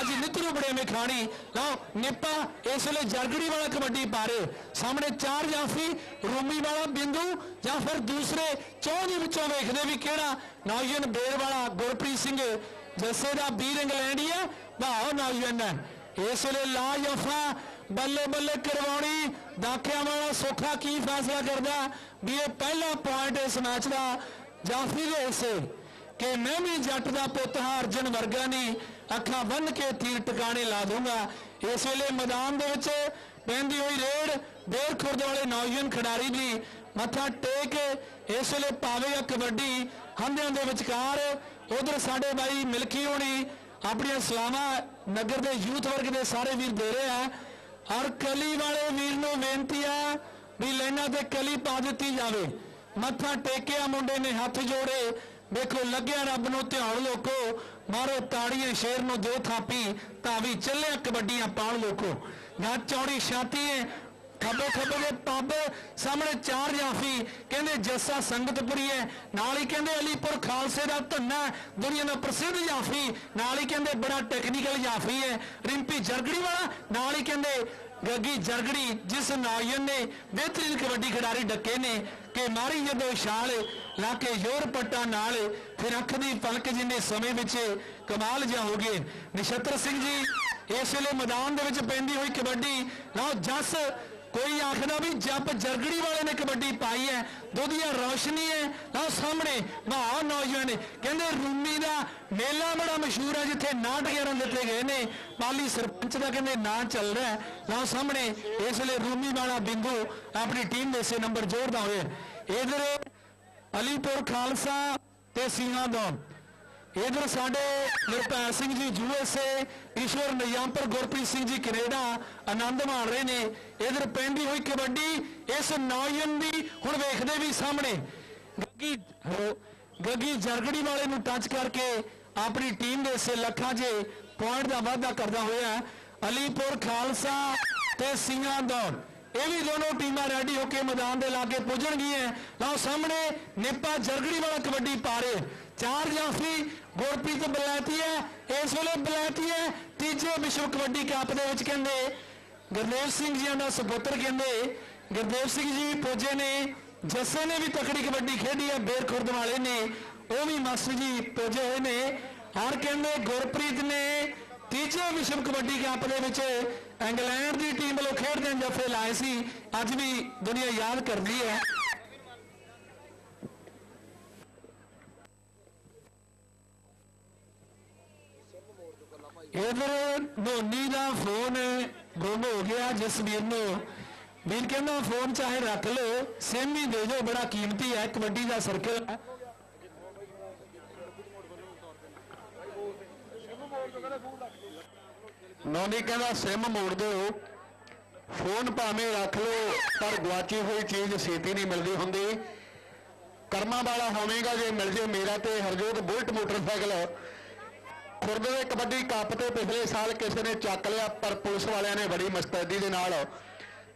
ਅੱਜ ਨਿਤਰੂ ਬੜੇ ਮੇਖਾਣੀ ਲਓ, ਨਿੱਪਾ ਇਸ ਵੇਲੇ ਜਰਗੜੀ ਵਾਲਾ ਕਬੱਡੀ ਪਾ ਰਹੇ। ਸਾਹਮਣੇ ਚਾਰ ਜਾਫੀ ਰੂਮੀ ਵਾਲਾ ਬਿੰਦੂ ਜਾਂ ਫਿਰ ਦੂਸਰੇ ਚੌਂ ਦੇ ਵਿੱਚੋਂ ਵੇਖਦੇ ਵੀ ਕਿਹੜਾ ਨੌਜਵਾਨ ਬੇਰ ਵਾਲਾ ਗੁਰਪ੍ਰੀਤ ਸਿੰਘ ਜੱਸੇ ਦਾ ਵੀਰ ਇੰਗਲੈਂਡ ਹੀ ਹੈ ਭਾਉ ਨੌਜਵਾਨ ਹੈ। ਇਸ ਵੇਲੇ ਲਾ ਜਫਾ ਬੱਲੇ ਬੱਲੇ ਕਰਵਾਉਣੀ, ਦਾਖਿਆਂ ਵਾਲਾ ਸੋਖਾ ਕੀ ਫੈਸਲਾ ਕਰਦਾ ਵੀ ਇਹ ਪਹਿਲਾ ਪੁਆਇੰਟ ਇਸ ਮੈਚ ਦਾ ਜਾਫੀ ਦੇ ਹਿੱਸੇ ਕਿ ਮੈਂ ਵੀ ਜੱਟ ਦਾ ਪੁੱਤ ਹਾਂ ਅਰਜਨ ਵਰਗਾ ਨਹੀਂ। ਅੱਖਾਂ ਬੰਨ ਕੇ ਤੀਰ ਟਿਕਾਣੇ ਲਾ ਦੂੰਗਾ ਇਸ ਵੇਲੇ ਮੈਦਾਨ ਦੇ ਵਿੱਚ ਪੈਂਦੀ ਹੋਈ ਰੇਡ ਬੇਰ ਖੁਰਦ ਵਾਲੇ ਨੌਜਵਾਨ ਖਿਡਾਰੀ ਦੀ ਮੱਥਾ ਟੇਕ ਇਸ ਵੇਲੇ ਪਾਵੇਗਾ ਕਬੱਡੀ। ਹੰਦਿਆਂ ਦੇ ਵਿਚਕਾਰ ਉਧਰ ਸਾਡੇ ਬਾਈ ਮਿਲਕੀ ਹੋਣੀ ਆਪਣੀਆਂ ਸਲਾਮਾਂ ਨਗਰ ਦੇ ਯੂਥ ਵਰਗ ਦੇ ਸਾਰੇ ਵੀਰ ਦੇ ਰਹੇ ਆ। ਔਰ ਕਲੀ ਵਾਲੇ ਵੀਰ ਨੂੰ ਬੇਨਤੀ ਆ ਵੀ ਲੈਣਾ ਤੇ ਕਲੀ ਪਾ ਦਿੱਤੀ ਜਾਵੇ। ਮੱਥਾ ਟੇਕਿਆ ਮੁੰਡੇ ਨੇ ਹੱਥ ਜੋੜੇ। ਵੇਖੋ, ਲੱਗਿਆ ਰੱਬ ਨੂੰ ਧਿਆਨ ਲੋਕੋ, ਮਾਰੋ ਤਾੜੀਆਂ ਸ਼ੇਰ ਨੂੰ ਦਿਓ ਥਾਪੀ ਤਾਵੀ ਚੱਲਿਆ ਕਬੱਡੀਆਂ ਪਾਉਣ ਲੋਕੋ। ਨਾ ਚੌੜੀ ਛਾਤੀ ਹੈ ਖੱਬੇ ਖੱਬੇ ਦੇ ਪੱਬ, ਸਾਹਮਣੇ ਚਾਰ ਜਾਫੀ, ਕਹਿੰਦੇ ਜੱਸਾ ਸੰਗਤਪੁਰੀ ਹੈ ਨਾਲ ਹੀ ਕਹਿੰਦੇ ਅਲੀਪੁਰ ਖਾਲਸੇ ਦਾ ਧੰਨਾ ਦੁਨੀਆ ਦਾ ਪ੍ਰਸਿੱਧ ਜਾਫੀ, ਨਾਲ ਹੀ ਕਹਿੰਦੇ ਬੜਾ ਟੈਕਨੀਕਲ ਜਾਫੀ ਹੈ ਰਿੰਪੀ ਜਰਗੜੀ ਵਾਲਾ ਨਾਲ ਹੀ ਕਹਿੰਦੇ ਗੱਗੀ ਜਰਗੜੀ, ਜਿਸ ਨੌਜਵਾਨ ਨੇ ਬਿਹਤਰੀਨ ਕਬੱਡੀ ਖਿਡਾਰੀ ਡੱਕੇ ਨੇ, ਕਿ ਮਾਰੀ ਜਦੋਂ ਛਾਲ ਲਾ ਕੇ ਯੋਰ ਪੱਟਾ ਨਾਲ ਫਿਰ ਅੱਖ ਦੀ ਪਲਕ ਜਿੰਨੇ ਸਮੇਂ ਵਿੱਚ ਕਮਾਲ ਜਿਹਾ ਹੋ ਗਏ। ਨਛੱਤਰ ਸਿੰਘ ਜੀ, ਇਸ ਵੇਲੇ ਮੈਦਾਨ ਦੇ ਵਿੱਚ ਪੈਂਦੀ ਹੋਈ ਕਬੱਡੀ, ਲਓ ਜਸ ਕੋਈ ਆਖਦਾ ਵੀ ਜੱਪ ਜਰਗੜੀ ਵਾਲੇ ਨੇ ਕਬੱਡੀ ਪਾਈ ਹੈ ਦੁੱਧੀਆ ਰੌਸ਼ਨੀ ਹੈ। ਲਓ ਸਾਹਮਣੇ ਮਹਾ ਨੌਜਵਾਨ ਨੇ। ਕਹਿੰਦੇ ਰੂਮੀ ਦਾ ਮੇਲਾ ਬੜਾ ਮਸ਼ਹੂਰ ਹੈ, ਜਿੱਥੇ ਨਾਟ 11 ਦਿੱਤੇ ਗਏ ਨੇ। ਪਾਲੀ ਸਰਪੰਚ ਦਾ ਕਹਿੰਦੇ ਨਾਂ ਚੱਲ ਰਿਹਾ ਹੈ। ਲਓ ਸਾਹਮਣੇ, ਇਸ ਵੇਲੇ ਰੂਮੀ ਵਾਲਾ ਬਿੰਦੂ ਆਪਣੀ ਟੀਮ ਦੇ ਸੇ ਨੰਬਰ ਜੋੜਦਾ ਹੋਇਆ। ਇਧਰ ਅਲੀਪੁਰ ਖਾਲਸਾ ਤੇ ਸਿੰਘਾਂ ਦਾ ਇਧਰ ਸਾਡੇ ਨਿਰਭੈ ਸਿੰਘ ਜੀ ਯੂਐਸਏ ਈਸ਼ਵਰ ਨਿਯੰਪਰ ਗੁਰਪ੍ਰੀਤ ਸਿੰਘ ਜੀ ਕੈਨੇਡਾ ਆਨੰਦ ਮਾਣ ਰਹੇ ਨੇ। ਇਧਰ ਪੈਂਦੀ ਹੋਈ ਕਬੱਡੀ ਇਸ ਨੌਜਵਾਨ ਦੀ ਹੁਣ ਵੇਖਦੇ ਵੀ ਸਾਹਮਣੇ। ਗੱਗੀ ਹੈਲੋ, ਗੱਗੀ ਜਰਗੜੀ ਵਾਲੇ ਨੂੰ ਟੱਚ ਕਰਕੇ ਆਪਣੀ ਟੀਮ ਦੇ ਸੇ ਲੱਖਾਂ 'ਚ ਪੁਆਇੰਟ ਦਾ ਵਾਅਦਾ ਕਰਦਾ ਹੋਇਆ ਅਲੀਪੁਰ ਖਾਲਸਾ ਤੇ ਸਿੰਘਾਂ ਦੌੜ। ਇਹ ਵੀ ਦੋਨੋਂ ਟੀਮਾਂ ਰੈਡੀ ਹੋ ਕੇ ਮੈਦਾਨ ਦੇ ਲਾਗੇ ਪੁੱਜਣਗੀਆਂ। ਲਓ ਸਾਹਮਣੇ ਨਿੱਪਾ ਜਰਗੜੀ ਵਾਲਾ ਕਬੱਡੀ ਪਾ ਰਹੇ। ਚਾਰ ਜਾਫੀ ਗੁਰਪ੍ਰੀਤ ਬਲੈਤੀ ਹੈ, ਇਸ ਵੇਲੇ ਬਲੈਤੀ ਹੈ, ਤੀਜੇ ਵਿਸ਼ਵ ਕਬੱਡੀ ਕੱਪ ਦੇ ਵਿੱਚ ਕਹਿੰਦੇ, ਗੁਰਦੇਵ ਸਿੰਘ ਜੀ ਦਾ ਸੁਪੁੱਤਰ ਕਹਿੰਦੇ, ਗੁਰਦੇਵ ਸਿੰਘ ਜੀ ਪੁੱਜੇ ਨੇ, ਜੱਸੇ ਨੇ ਵੀ ਤਕੜੀ ਕਬੱਡੀ ਖੇਡੀ ਹੈ, ਬੇਰ ਖੁਰਦ ਵਾਲੇ ਨੇ, ਉਹ ਵੀ ਮਾਸਟਰ ਜੀ ਪੁੱਜੇ ਹੋਏ ਨੇ ਔਰ ਕਹਿੰਦੇ ਗੁਰਪ੍ਰੀਤ ਨੇ ਤੀਜੇ ਵਿਸ਼ਵ ਕਬੱਡੀ ਕੱਪ ਦੇ ਵਿੱਚ ਇੰਗਲੈਂਡ ਦੀ ਟੀਮ ਵੱਲੋਂ ਖੇਡਦੇ ਜੱਫੇ ਲਾਏ ਸੀ, ਅੱਜ ਵੀ ਦੁਨੀਆ ਯਾਦ ਕਰਦੀ ਹੈ। ਇਧਰ ਨੋਨੀ ਦਾ ਫੋਨ ਗੁੰਮ ਹੋ ਗਿਆ ਜਿਸ ਵੀਰ ਨੂੰ। ਵੀਰ ਕਹਿੰਦਾ, ਫੋਨ ਚਾਹੇ ਰੱਖ ਲਓ ਸਿਮ ਹੀ ਦੇ ਦਿਓ, ਬੜਾ ਕੀਮਤੀ ਹੈ, ਕਬੱਡੀ ਦਾ ਸਰਕਲ ਹੈ। ਨੌਨੀ ਕਹਿੰਦਾ ਸਿਮ ਮੋੜ ਦਿਓ। ਫੋਨ ਭਾਵੇਂ ਰੱਖ ਲਓ, ਪਰ ਗਵਾਚੀ ਹੋਈ ਚੀਜ਼ ਛੇਤੀ ਨਹੀਂ ਮਿਲਦੀ ਹੁੰਦੀ। ਕਰਮਾਂ ਵਾਲਾ ਹੋਵੇਗਾ ਜੇ ਮਿਲ ਜੇ ਮੇਰਾ ਤੇ ਹਰਜੋਤ ਬੁਲਟ ਮੋਟਰਸਾਈਕਲ। ਖੁਰਦ ਦੇ ਕਬੱਡੀ ਕੱਪ ਤੇ ਪਿਛਲੇ ਸਾਲ ਕਿਸੇ ਨੇ ਚੱਕ ਲਿਆ, ਪਰ ਪੁਲਿਸ ਵਾਲਿਆਂ ਨੇ ਬੜੀ ਮਸਤੈਦੀ ਦੇ ਨਾਲ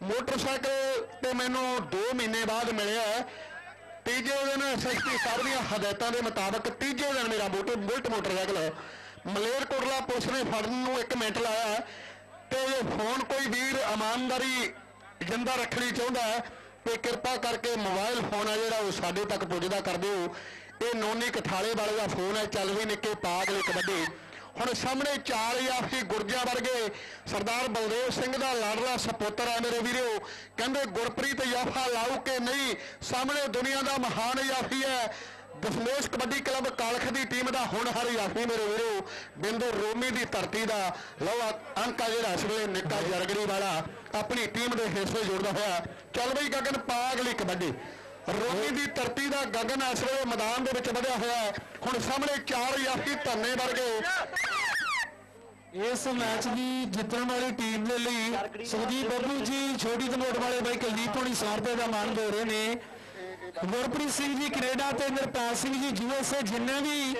ਮੋਟਰਸਾਈਕਲ ਤੇ ਮੈਨੂੰ 2 ਮਹੀਨੇ ਬਾਅਦ ਮਿਲਿਆ। ਤੀਜੇ ਦਿਨ ਐਸਐਸਪੀ ਸਾਹਿਬ ਦੀਆਂ ਹਦਾਇਤਾਂ ਦੇ ਮੁਤਾਬਕ ਤੀਜੇ ਦਿਨ ਮੇਰਾ bullet bullet motorcycle Malerkotla police ਨੇ ਫੜਨ ਨੂੰ 1 ਮਿੰਟ ਲਾਇਆ ਤੇ ਜੇ ਫੋਨ ਕੋਈ ਵੀਰ ਇਮਾਨਦਾਰੀ ਜਿੰਦਾ ਰੱਖਣੀ ਚਾਹੁੰਦਾ ਹੈ, ਤੇ ਕਿਰਪਾ ਕਰਕੇ ਮੋਬਾਈਲ ਫੋਨ ਆ ਜਿਹੜਾ ਉਹ ਸਾਡੇ ਤੱਕ ਪੁੱਜਦਾ ਕਰ ਦਿਓ। ਇਹ ਨੋਨੀ ਕਠਾਲੇ ਵਾਲੇ ਦਾ ਫੋਨ ਹੈ, ਚੱਲ ਵੀ ਨਿੱਕੇ ਪਾਗ ਕਬੱਡੀ ਹੁਣ ਸਾਹਮਣੇ ਚਾਲ ਜਾਫੀ ਗੁਰਜਾ ਵਰਗੇ, ਸਰਦਾਰ ਬਲਦੇਵ ਸਿੰਘ ਦਾ ਲਾਡਲਾ ਸਪੁੱਤਰ ਹੈ ਮੇਰੇ ਵੀਰੋ। ਕਹਿੰਦੇ, ਗੁਰਪ੍ਰੀਤ ਜਾਫਾ ਲਾਉ ਕੇ ਨਹੀਂ? ਸਾਹਮਣੇ ਦੁਨੀਆ ਦਾ ਮਹਾਨ ਜਾਫੀ ਹੈ। ਦਸ਼ਮੇਸ਼ ਕਬੱਡੀ ਕਲੱਬ ਕਾਲਖ ਦੀ ਟੀਮ ਦਾ ਹੁਣ ਹਰ ਜਾਫੀ ਮੇਰੇ ਵੀਰੋ। ਬਿੰਦੂ ਰੋਮੀ ਦੀ ਧਰਤੀ ਦਾ। ਲਓ ਆ- ਅੰਕ ਆ ਜਿਹੜਾ ਇਸ ਵੇਲੇ ਨਿੱਕਾ ਜਰਗੜੀ ਵਾਲਾ। ਆਪਣੀ ਟੀਮ ਦੇ ਹਿੱਸੇ ਜੁੜਦਾ ਹੋਇਆ। ਚੱਲ ਬਈ ਗਗਨ ਪਾਗਲੀ ਕਬੱਡੀ ਰੋਮੀ ਦੀ ਧਰਤੀ ਦਾ ਗਗਨ ਇਸ ਵੇਲੇ ਮੈਦਾਨ ਦੇ ਵਿੱਚ ਵਧਿਆ ਹੋਇਆ ਹੈ। ਹੁਣ ਸਾਹਮਣੇ ਚਾਰ ਜਾਫੀ ਧੰਨੇ ਵਰਗੇ ਇਸ ਮੈਚ ਦੀ ਜਿੱਤਣ ਵਾਲੀ ਟੀਮ ਦੇ ਲਈ ਸੁਖਦੀਪ ਬੱਬੂ ਜੀ ਛੋਟੀ ਧਨੋਟ ਵਾਲੇ ਬਾਈ ਕੁਲਦੀਪ ਹੋਣੀ 100 ਰੁਪਏ ਦਾ ਮਾਨ ਦੇ ਰਹੇ ਨੇ। ਗੁਰਪ੍ਰੀਤ ਸਿੰਘ ਜੀ ਕੈਨੇਡਾ ਤੇ ਨਿਰਪਾਲ ਸਿੰਘ ਜੀ ਯੂਐਸਏ ਜਿੰਨੇ ਵੀ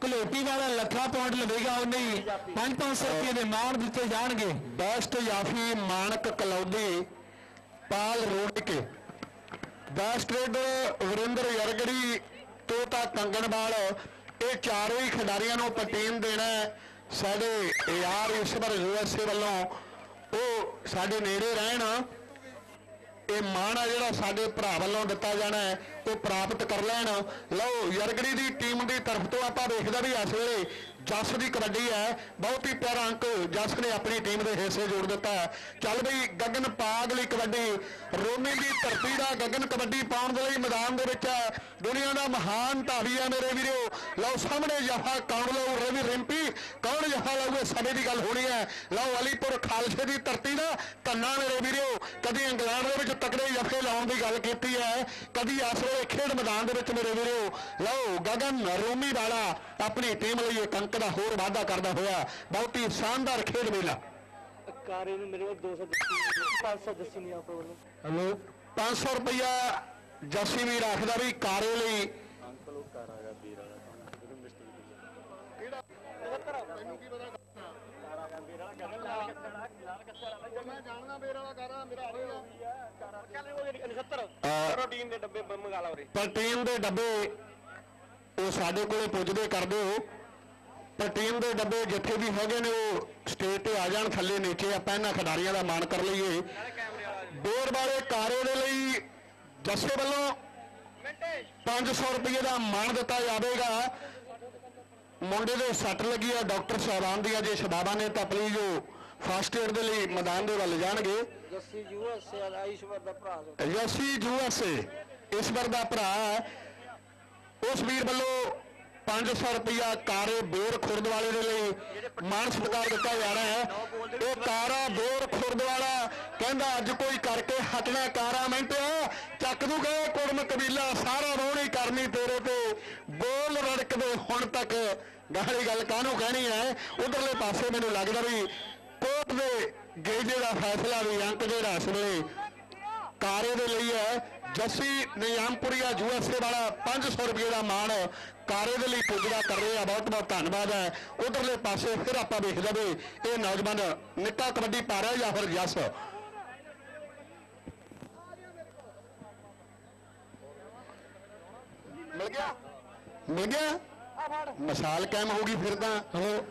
ਕਲੋਟੀ ਵਾਲਾ ਲੱਖਾ ਪੁਆਇੰਟ ਲਵੇਗਾ ਉਹਨੇ 5-500 ਰੁਪਏ ਦੇ ਮਾਨ ਦਿੱਤੇ ਜਾਣਗੇ। ਬੈਸਟ ਜਾਫੀ ਮਾਨਕ ਕਲੌਦੀ ਪਾਲ ਰੋਡਕੇ ਬੈਸਟ ਰੇਡਰ ਵਰਿੰਦਰ ਯਰਗੜੀ ਤੋਤਾ ਕੰਗਣਵਾਲ, ਇਹ ਚਾਰੋਂ ਹੀ ਖਿਡਾਰੀਆਂ ਨੂੰ ਪਟੀਨ ਦੇਣਾ ਸਾਡੇ ਯਾਰ ਈਸ਼ਵਰ ਯੂਐਸਏ ਵੱਲੋਂ ਉਹ ਸਾਡੇ ਨੇੜੇ ਰਹਿਣ। ਇਹ ਮਾਣ ਆ ਜਿਹੜਾ ਸਾਡੇ ਭਰਾ ਵੱਲੋਂ ਦਿੱਤਾ ਜਾਣਾ ਹੈ, ਉਹ ਪ੍ਰਾਪਤ ਕਰ ਲੈਣ। ਲਓ, ਯਰਗੜੀ ਦੀ ਟੀਮ ਦੀ ਤਰਫ ਤੋਂ ਆਪਾਂ ਦੇਖਦਾ ਵੀ ਇਸ ਵੇਲੇ ਜਸ ਦੀ ਕਬੱਡੀ ਹੈ। ਬਹੁਤ ਹੀ ਪਿਆਰਾ ਅੰਕ ਜਸ ਨੇ ਆਪਣੀ ਟੀਮ ਦੇ ਹਿੱਸੇ ਜੋੜ ਦਿੱਤਾ ਹੈ। ਚੱਲ ਬਈ, ਗਗਨ ਪਾਗ ਲਈ ਕਬੱਡੀ। ਰੋਮੀ ਦੀ ਧਰਤੀ ਦਾ ਗਗਨ ਕਬੱਡੀ ਪਾਉਣ ਦੇ ਲਈ ਮੈਦਾਨ ਦੇ ਵਿੱਚ ਹੈ। ਦੁਨੀਆ ਦਾ ਮਹਾਨ ਧਾਵੀ ਹੈ ਮੇਰੇ ਵੀਰੋ। ਲਓ, ਸਾਹਮਣੇ ਜਫਾ ਕੌਣ ਲਓ ਰਵੀ ਰਿੰਪੀ। ਕੌਣ ਜਹਾ ਲਊ ਸਮੇਂ ਦੀ ਗੱਲ ਹੋਣੀ ਹੈ। ਲਓ, ਅਲੀਪੁਰ ਖਾਲਸੇ ਦੀ ਧਰਤੀ ਦਾ ਧੰਨਾ ਮੇਰੇ ਵੀਰੋ। ਕਦੀ ਇੰਗਲੈਂਡ ਦੇ ਵਿੱਚ ਤਕੜੇ ਜਫੇ ਲਾਉਣ ਦੀ ਗੱਲ ਕੀਤੀ ਹੈ। ਕਦੀ ਇਸ ਵੇਲੇ ਖੇਡ ਮੈਦਾਨ ਦੇ ਵਿੱਚ ਮੇਰੇ ਵੀਰੋ। ਲਓ, ਗਗਨ ਰੋਮੀ ਵਾਲਾ ਆਪਣੀ ਟੀਮ ਲਈ ਇੱਕ ਅੰਕ ਦਾ ਹੋਰ ਵਾਅਦਾ ਕਰਦਾ ਹੋਇਆ ਬਹੁਤ ਹੀ ਸ਼ਾਨਦਾਰ ਖੇਡ ਮੇਲਾ ਕਾਰੇ ਨੂੰ ਮੇਰੇ ਕੋਲ 210 510 ਨਹੀਂ ਆਪਾਂ ਵੱਲੋਂ ਹਲੋ 500 ਰੁਪਇਆ ਜੱਸੀ ਵੀ ਰੱਖਦਾ ਵੀ ਕਾਰੇ ਲਈ ਪ੍ਰੋਟੀਨ ਦੇ ਡੱਬੇ ਮੰਗਾ ਲਾ ਉਰੇ ਪਰ ਟੀਮ ਦੇ ਡੱਬੇ ਉਹ ਸਾਡੇ ਕੋਲੇ ਪੁੱਜਦੇ ਕਰਦੇ ਹੋ ਪਰ ਟੀਮ ਦੇ ਡੱਬੇ ਜਿੱਥੇ ਵੀ ਹੈਗੇ ਨੇ ਉਹ ਸਟੇਜ ਤੇ ਆ ਜਾਣ ਥੱਲੇ ਨੀਚੇ ਆਪਾਂ ਇਹਨਾਂ ਖਿਡਾਰੀਆਂ ਦਾ ਮਾਣ ਕਰ ਲਈਏ। ਦੌੜ ਵਾਲੇ ਕਾਰੇ ਦੇ ਲਈ ਜੱਸੇ ਵੱਲੋਂ 500 ਰੁਪਏ ਦਾ ਮਾਣ ਦਿੱਤਾ ਜਾਵੇਗਾ। ਮੁੰਡੇ ਦੇ ਸੱਟ ਲੱਗੀ ਆ ਡਾਕਟਰ ਸਾਹਿਬਾਨ ਦੀ ਅਜੇ ਸ਼ਬਾਬਾ ਨੇ ਤਾਂ ਪਲੀਜ਼ ਉਹ ਫਸਟ ਏਡ ਦੇ ਲਈ ਮੈਦਾਨ ਦੇ ਵੱਲ ਜਾਣਗੇ। ਜੱਸੀ ਯੂਐਸਏ ਦਾ ਈਸ਼ਵਰ ਦਾ ਭਰਾ ਯਸੀ ਯੂਐਸਏ ਈਸ਼ਵਰ ਦਾ ਭਰਾ। ਉਸ ਵੀਰ ਵੱਲੋਂ 500 ਰੁਪਇਆ ਕਾਰੇ ਬੋਰ ਖੁਰਦ ਵਾਲੇ ਦੇ ਲਈ ਮਾਨ ਸਤਿਕਾਰ ਦਿੱਤਾ ਜਾਣਾ ਹੈ। ਇਹ ਕਾਰਾ ਬੋਰ ਖੁਰਦ ਵਾਲਾ ਕਹਿੰਦਾ ਅੱਜ ਕੋਈ ਕਰਕੇ ਹਟਣਾ ਕਾਰਾ ਮਿੰਟ ਚੱਕ ਦੂ ਗਏ ਕੁੜਮ ਕਬੀਲਾ ਸਾਰਾ ਰੋਣੀ ਕਰਨੀ ਤੇਰੇ ਤੇ। ਬੋਲ ਰੜਕਦੇ ਹੁਣ ਤੱਕ। ਗਾਲੀ ਗੱਲ ਕਾਹਨੂੰ ਕਹਿਣੀ ਹੈ? ਉਧਰਲੇ ਪਾਸੇ ਮੈਨੂੰ ਲੱਗਦਾ ਵੀ ਕੋਰਟ ਦੇ ਗੇਜੇ ਦਾ ਫੈਸਲਾ ਵੀ ਅੰਕ ਜਿਹੜਾ ਇਸ ਵੇਲੇ ਕਾਰੇ ਦੇ ਲਈ ਹੈ। ਜੱਸੀ ਨਿਯਾਮਪੁਰੀਆ ਯੂਐਸਏ ਵਾਲਾ 500 ਰੁਪਏ ਦਾ ਮਾਣ ਕਾਰੇ ਦੇ ਲਈ ਪੁੱਜਦਾ ਕਰ ਰਹੇ ਆ। ਬਹੁਤ ਬਹੁਤ ਧੰਨਵਾਦ ਹੈ। ਉਧਰਲੇ ਪਾਸੇ ਫਿਰ ਆਪਾਂ ਵੇਖ ਲਵੇ ਇਹ ਨੌਜਵਾਨ ਨਿੱਕਾ ਕਬੱਡੀ ਪਾ ਰਿਹਾ ਜਾਂ ਫਿਰ ਜੱਸ ਮਿਲ ਗਿਆ? ਮਿਲ ਗਿਆ? ਮਿਸਾਲ ਕਾਇਮ ਹੋ ਗਈ ਫਿਰ ਤਾਂ। ਹਲੋ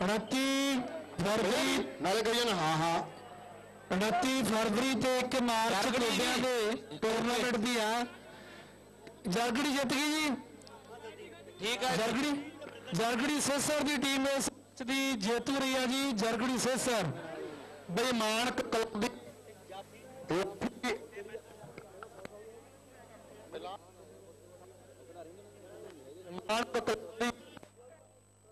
29 ਫਰਵਰੀ ਨਾਲੇ ਕਹੀਏ ਨਾ ਹਾਂ ਹਾਂ। 29 ਫਰਵਰੀ ਤੇ 1 ਮਾਰਚ ਕਲੋਬਿਆਂ ਦੇ ਟੂਰਨਾਮੈਂਟ ਦੀ ਆ। ਜਰਗੜੀ ਜਿੱਤ ਗਈ ਜੀ? ਠੀਕ ਜਰਗੜੀ ਜਰਗੜੀ ਸੇਸਰ ਦੀ ਟੀਮ ਇਸ ਦੀ ਜੇਤੂ ਰਹੀ ਆ ਜੀ ਜਰਗੜੀ ਸੇਸਰ। ਬੇਮਾਨ ਕਲਬ ਦੀ ਮਾਨ ਕਲਬ ਦੀ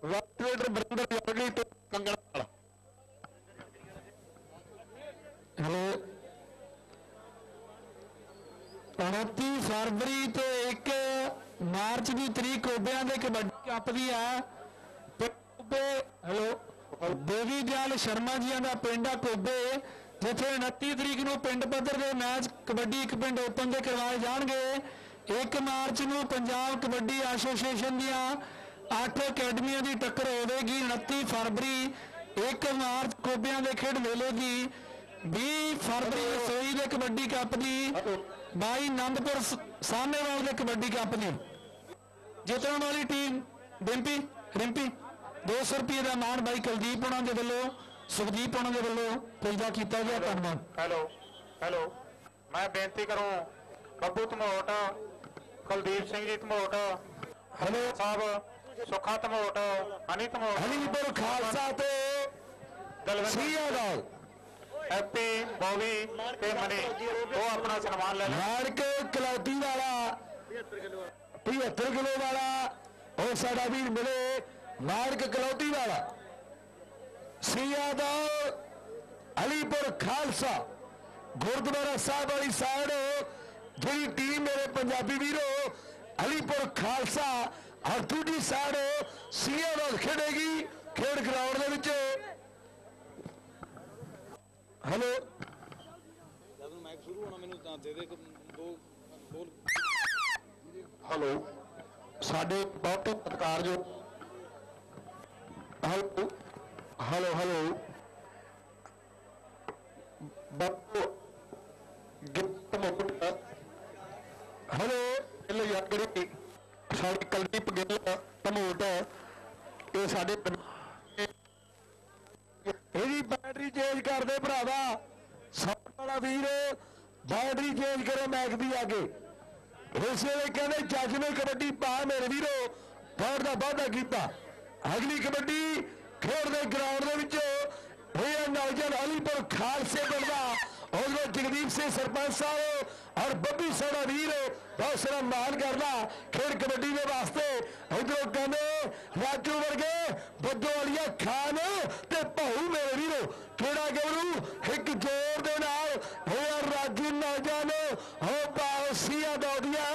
ਵਾਟਰੇਡਰ ਬਰਿੰਦਰ ਯਾਗੜੀ ਤੋਂ ਕੰਗਣ ਵਾਲਾ ਹੈਲੋ। 29 ਫਰਵਰੀ ਤੇ 1 ਮਾਰਚ ਦੀ ਤਰੀਕ ਕੋਬਿਆਂ ਦੇ ਕਬੱਡੀ ਕੱਪ ਦੀ ਆ। ਕੋਬੇ ਹਲੋ, ਦੇਵੀ ਦਿਆਲ ਸ਼ਰਮਾ ਜੀਆਂ ਦਾ ਪਿੰਡ ਆ ਕੋਬੇ ਜਿੱਥੇ 29 ਤਰੀਕ ਨੂੰ ਪਿੰਡ ਪੱਧਰ ਦੇ ਮੈਚ ਕਬੱਡੀ ਇੱਕ ਪਿੰਡ ਓਪਨ ਦੇ ਕਰਵਾਏ ਜਾਣਗੇ। 1 ਮਾਰਚ ਨੂੰ ਪੰਜਾਬ ਕਬੱਡੀ ਐਸੋਸੀਏਸ਼ਨ ਦੀਆਂ 8 ਅਕੈਡਮੀਆਂ ਦੀ ਟੱਕਰ ਹੋਵੇਗੀ। 29 ਫਰਵਰੀ 1 ਮਾਰਚ ਕੋਬਿਆਂ ਦੇ ਖੇਡ ਮੇਲੇ ਦੀ 20 ਫਰਵਰੀ ਰਸੋਈ ਦੇ ਕਬੱਡੀ ਕੱਪ ਦੀ 22 ਆਨੰਦਪੁਰ ਸ- ਸਾਹਨੇਵਾਲ ਦੇ ਕਬੱਡੀ ਕੱਪ ਦੀ। ਜਿੱਤਣ ਵਾਲੀ ਟੀਮ ਡਿੰਪੀ ਰਿੰਪੀ 200 ਰੁਪਏ ਦਾ ਮਾਣ ਬਾਈ ਕੁਲਦੀਪ ਉਹਨਾਂ ਦੇ ਵੱਲੋਂ ਸੁਖਦੀਪ ਉਹਨਾਂ ਦੇ ਵੱਲੋਂ ਪੈਦਾ ਕੀਤਾ ਗਿਆ ਧੰਨਵਾਦ। ਹੈਲੋ ਹੈਲੋ ਮੈਂ ਬੇਨਤੀ ਕਰੂੰ ਬੱਬੂ ਧਮੋਟ ਕੁਲਦੀਪ ਸਿੰਘ ਜੀ ਧਮੋਟ ਹੈਲੋ। ਸਾਹਿਬ ਸੁੱਖਾ ਧਮੋਟ ਹਲੀਪੁਰ ਖਾਲਸਾ ਤੇ ਦਲਵਿੰਦਰ ਸੀਆ ਦਾ ਹੈਪੀ, ਬੋਵੀ ਤੇ ਮਨੀ। ਉਹ ਆਪਣਾ ਸਨਮਾਨ ਲੈ ਲੈਣ। ਨਾਨਕ ਕਲੌਤੀ ਵਾਲਾ 75 ਕਿਲੋ ਵਾਲਾ, ਉਹ ਸਾਡਾ ਵੀਰ ਮਿਲੇ ਨਾਨਕ ਕਲੌਤੀ ਵਾਲਾ। ਸੀਆ ਦਾ ਅਲੀਪੁਰ ਖਾਲਸਾ, ਗੁਰਦੁਆਰਾ ਸਾਹਿਬ ਵਾਲੀ ਸਾਈਡ ਜਿਹੜੀ ਟੀਮ ਮੇਰੇ ਪੰਜਾਬੀ ਵੀਰੋ, ਅਲੀਪੁਰ ਖਾਲਸਾ, ਔਰ ਦੂਜੀ ਸਾਈਡ ਸੀਆ ਨਾਲ ਖੇਡੇਗੀ, ਖੇਡ ਗਰਾਊਂਡ ਦੇ ਵਿੱਚ। ਹੈਲੋ। ਜਦ ਨੂੰ ਮੈਚ ਸ਼ੁਰੂ ਹੋਣਾ ਮੈਨੂੰ ਤਾਂ ਦੇ ਦੇ ਇੱਕ ਦੋ ਬੋਲ ਹੈਲੋ। ਸਾਡੇ ਬਹੁਤ ਸਤਿਕਾਰਯੋਗ ਹੈਲੋ। Hello hello. ਬਾਪੂ ਗਿਫਟ ਮੁਕਟ ਹੈਲੋ ਇਹ ਯਾਰ ਜਿਹੜੀ ਸਾਡੀ ਕਲਦੀਪ ਗਿੱਲ ਧਮੋਟ ਇਹ ਸਾਡੇ ਇਹਦੀ ਬੈਟਰੀ ਚੇਂਜ ਕਰਦੇ ਭਰਾਵਾ। ਸਭ ਵਾਲਾ ਵੀਰ ਬੈਟਰੀ ਚੇਂਜ ਕਰੋ ਮੈਕ ਦੀ ਅੱਗੇ ਇਸ ਵੇਲੇ ਕਹਿੰਦੇ ਜੱਜ ਨੇ ਕਬੱਡੀ ਪਾ ਮੇਰੇ ਵੀਰੋ, ਦੌੜ ਦਾ ਵਾਅਦਾ ਕੀਤਾ। ਅਗਲੀ ਕਬੱਡੀ ਖੇਡ ਦੇ ਗਰਾਊਂਡ ਦੇ ਵਿੱਚ ਇਹ ਨੌਜਵਾਨ ਅਲੀਪੁਰ ਖਾਲਸੇ ਪਿੰਡ ਦਾ। ਉਧਰੋਂ ਜਗਦੀਪ ਸਿੰਘ ਸਰਪੰਚ ਸਾਹਿਬ ਔਰ ਬੱਬੀ ਸੋੜਾ ਵੀਰ ਬਹੁਤ ਸਾਰਾ ਮਾਣ ਕਰਦਾ ਖੇਡ ਕਬੱਡੀ ਦੇ ਵਾਸਤੇ। ਇਧਰੋਂ ਕਹਿੰਦੇ ਰਾਜੂ ਵਰਗੇ ਬੱਦੋ ਵਾਲੀਆ ਖਾਨ ਤੇ ਭਾਊ ਮੇਰੇ ਵੀਰੋ ਕਿਹੜਾ ਗੱਭਰੂ ਇੱਕ ਜ਼ੋਰ ਦੇ ਨਾਲ ਇਹ ਰਾਜੂ ਨੌਜਵਾਨ। ਹੋ ਬਾਓ ਸੀਆ ਦੌੜੀਆਂ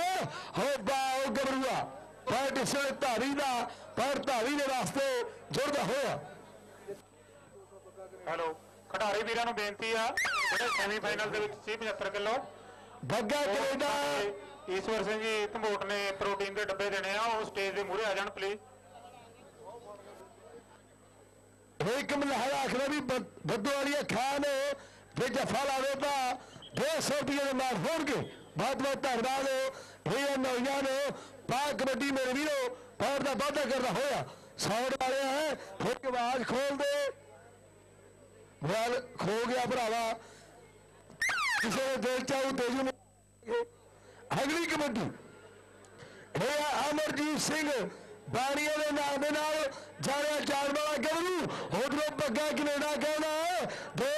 ਹੋ ਬਾਓ ਗੱਭਰੂਆ ਪਰ ਇਸ ਵੇਲੇ ਧਾਰੀ ਦਾ ਪਰ ਧਾਰੀ ਦੇ ਵਾਸਤੇ ਜੁੜਦਾ ਹੋਇਆ। ਹੈਲੋ ਖਿਡਾਰੀ ਵੀਰਾਂ ਨੂੰ ਬੇਨਤੀ ਆ ਜਿਹੜੇ ਸੈਮੀਫਾਈਨਲ ਦੇ ਵਿੱਚ ਸੀ 75 ਕਿਲੋ। ਬੱਗਾ ਕੈਨੇਡਾ ਈਸ਼ਵਰ ਸਿੰਘ ਜੀ, ਧਮੋਟ ਨੇ ਪ੍ਰੋਟੀਨ ਦੇ ਡੱਬੇ ਦੇਣੇ ਆ, ਉਹ ਸਟੇਜ ਦੇ ਮੂਹਰੇ ਆ ਜਾਣ ਪਲੀਜ਼ ਇੱਕ ਮਲਹਾਰਾ ਆਖਦਾ ਵੀ ਬੱਦੋ ਵਾਲੀ ਖਾਨ ਜੇ ਜਫਾ ਲਾਵੇ ਤਾਂ 200 ਰੁਪਏ ਦੇ ਨਾਲ ਹੋਣਗੇ ਬਹੁਤ ਬਹੁਤ ਧੰਨਵਾਦ। ਇਹ ਨੌਜਵਾਨ ਪਾ ਕਬੱਡੀ ਮੇਰੇ ਵੀਰੋ, ਪੈਰ ਦਾ ਵਾਅਦਾ ਕਰਦਾ ਹੋਇਆ। ਸਾਊਂਡ ਵਾਲੇ ਹੈ ਫਿਰ ਆਵਾਜ਼ ਖੋਲ ਦੇ ਵਾਲ ਖੋ ਗਿਆ ਭਰਾਵਾ। ਕਿਸੇ ਦੇ ਦਿਲ ਚਾਹੂ ਤੇਜੂ ਨੂੰ ਅਗਲੀ ਕਬੱਡੀ ਇਹ ਆ ਅਮਰਜੀਤ ਸਿੰਘ ਬਾਣੀਆਂ ਦੇ ਨਾਮ ਦੇ ਨਾਲ ਜਾਣਿਆ ਜਾਣ ਵਾਲਾ ਗੱਭਰੂ ਉਧਰੋਂ ਬੱਗਾ ਕੈਨੇਡਾ ਕਹਿੰਦਾ ਦੋ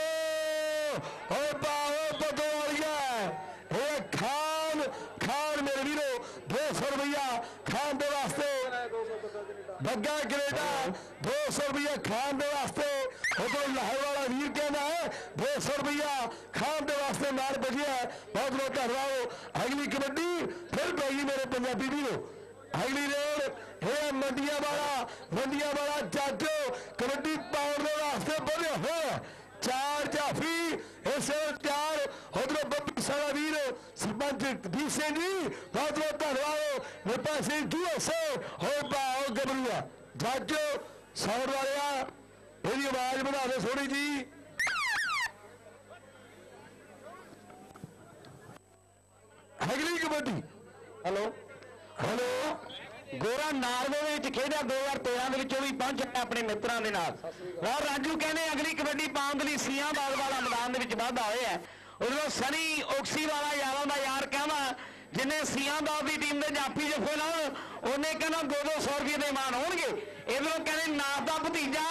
ਓ ਬਾਓ ਬਦੋ ਵਾਲੀਆ ਇਹ ਖਾਨ ਖਾਨ ਮੇਰੇ ਵੀਰੋ 200 ਰੁਪਇਆ ਖਾਨ ਦੇ ਵਾਸਤੇ। ਬੱਗਾ ਕੈਨੇਡਾ 200 ਰੁਪਇਆ ਖਾਨ ਦੇ ਵਾਸਤੇ। ਉਧਰੋਂ ਲਾਹੌਰ ਵਾਲਾ ਵੀਰ ਕਹਿੰਦਾ 200 ਰੁਪਇਆ ਖਾਨ ਦੇ ਵਾਸਤੇ ਨਾਲ ਬਜਿਆ ਬਹੁਤ ਬਹੁਤ ਧੰਨਵਾਦ ਅਗਲੀ ਕਬੱਡੀ, ਫਿਰ ਪਈ ਮੇਰੇ ਪੰਜਾਬੀ ਵੀਰੋ, ਅਗਲੀ ਰੇਡ, ਇਹ ਮੰਡੀਆਂ ਵਾਲਾ ਮੰਡੀਆਂ ਵਾਲਾ ਜੱਜ ਕਬੱਡੀ ਪਾਉਣ ਦੇ ਵਾਸਤੇ ਵਧਿਆ ਹੋਇਆ ਚਾਰ ਜਾਫੀ, ਇਸੇ ਚਾਰ ਉਧਰੋਂ ਬੱਬੀ ਸਾਲਾ ਵੀਰ, ਸਰਪੰਚ ਵੀ ਸਿੰਘ ਜੀ, ਬਹੁਤ ਬਹੁਤ ਧੰਨਵਾਦ। ਮੇਰੇ ਪਾਸੇ ਜੂਐਸਏ ਹੋ ਬਾਓ ਗਬਰੂਆ ਜੱਜ ਸੌਰ ਵਾਲਿਆ, ਇਹਦੀ ਆਵਾਜ਼ ਵਧਾ ਦੇ ਸੋਹਣੀ ਜੀ ਅਗਲੀ ਕਬੱਡੀ। ਹੈਲੋ ਹੈਲੋ ਗੋਰਾ ਨਾਰਵੇ ਦੇ ਵਿੱਚ ਖੇਡਿਆ 2013 ਦੇ ਵਿੱਚ ਉਹ ਵੀ ਪਹੁੰਚਿਆ ਆਪਣੇ ਮਿੱਤਰਾਂ ਦੇ ਨਾਲ। ਔਰ ਰਾਜੂ ਕਹਿੰਦੇ ਅਗਲੀ ਕਬੱਡੀ ਪਾਉਣ ਦੇ ਲਈ ਸੀਆਂ ਬਾਲ ਵਾਲਾ ਮੈਦਾਨ ਦੇ ਵਿੱਚ ਵਾਧਾ ਹੋਇਆ ਹੈ। ਉਦੋਂ ਸਨੀ ਓਕਸੀ ਵਾਲਾ ਯਾਰਾਂ ਦਾ ਯਾਰ ਕਹਿੰਦਾ, ਜਿਨੇ ਸੀਆਂ ਬਾਲ ਦੀ ਟੀਮ ਦੇ ਜਾਫੀ ਜਫੇ ਲਾਉਣ ਉਹਨੇ ਕਹਿੰਦਾ 2-200 ਰੁਪਏ ਦੇ ਮਾਨ ਹੋਣਗੇ। ਇਧਰੋਂ ਕਹਿੰਦੇ ਨਾਥ ਦਾ ਭਤੀਜਾ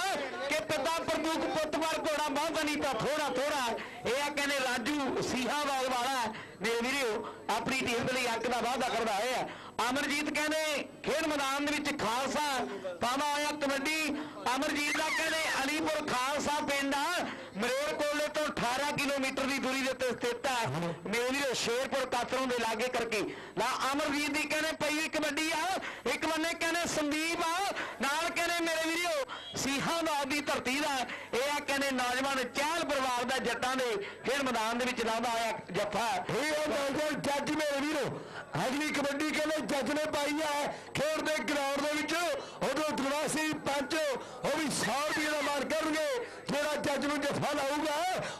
ਕਿ ਪਿਤਾ ਪ੍ਰਮੁੱਖ ਪੁੱਤ ਪਰ ਘੋੜਾ ਬਹੁਤ ਨਹੀਂ ਤਾਂ ਥੋੜਾ ਥੋੜਾ ਇਹ ਆ ਕਹਿੰਦੇ ਰਾਜੂ ਸੀਹਾਵਾਲ ਵਾਲਾ। ਆਪਣੀ ਟੀਮ ਦੇ ਲਈ ਅੰਕ ਦਾ ਵਾਅਦਾ ਕਰਦਾ ਹੈ। ਅਮਰਜੀਤ ਕਹਿੰਦੇ ਖੇਡ ਮੈਦਾਨ ਦੇ ਵਿੱਚ ਖਾਲਸਾ ਪਾਵਾ ਹੋਇਆ ਕਬੱਡੀ। ਅਮਰਜੀਤ ਦਾ ਕਹਿੰਦੇ ਅਲੀਪੁਰ ਖਾਲਸਾ ਪਿੰਡ ਆ। ਮਰੇਰਕੋਟਲੇ ਤੋਂ 18 ਕਿਲੋਮੀਟਰ ਦੀ ਦੂਰੀ ਦੇ ਉੱਤੇ ਸਥਿਤ ਹੈ ਮੇਰੇ ਸ਼ੇਰਪੁਰ ਕਾਤਰੋਂ ਦੇ ਲਾਗੇ ਕਰਕੇ। ਨਾ ਅਮਰਜੀਤ ਦੀ ਕਹਿੰਦੇ ਪਈ ਕਬੱਡੀ ਆ। ਇੱਕ ਬੰਨੇ ਕਹਿੰਦੇ ਸੰਦੀਪ ਆ। ਨਾਲ ਕਹਿੰਦੇ ਮੇਰੇ ਵੀਰੋ ਸੀਹਾਂ ਦਾ ਦੀ ਧਰਤੀ ਦਾ। ਇਹ ਆ ਕਹਿੰਦੇ ਨੌਜਵਾਨ ਚਹਿਲ ਪਰਿਵਾਰ ਦਾ ਜੱਟਾਂ ਦੇ ਖੇਡ ਮੈਦਾਨ ਦੇ ਵਿੱਚ ਲਾਉਂਦਾ ਹੋਇਆ ਜੱਫਾ। ਇਹ ਉਹ ਨੌਜਵਾਨ ਜੱਜ ਮੇਰੇ ਵੀਰੋ ਅਗਲੀ ਕਬੱਡੀ ਕਹਿੰਦੇ ਜੱਜ ਨੇ ਪਾਈ ਹੈ। ਖੇਡ ਦੇ ਗਰਾਊਂਡ ਦੇ ਵਿੱਚ ਉਦੋਂ ਦਰਵਾਸੀ ਪੰਚ ਉਹ ਵੀ 100 ਰੁਪਏ ਦਾ ਮਾਰ ਕਰਨਗੇ। ਜਿਹੜਾ ਜੱਜ ਨੂੰ ਜੱਫਾ ਲਾਊਗਾ,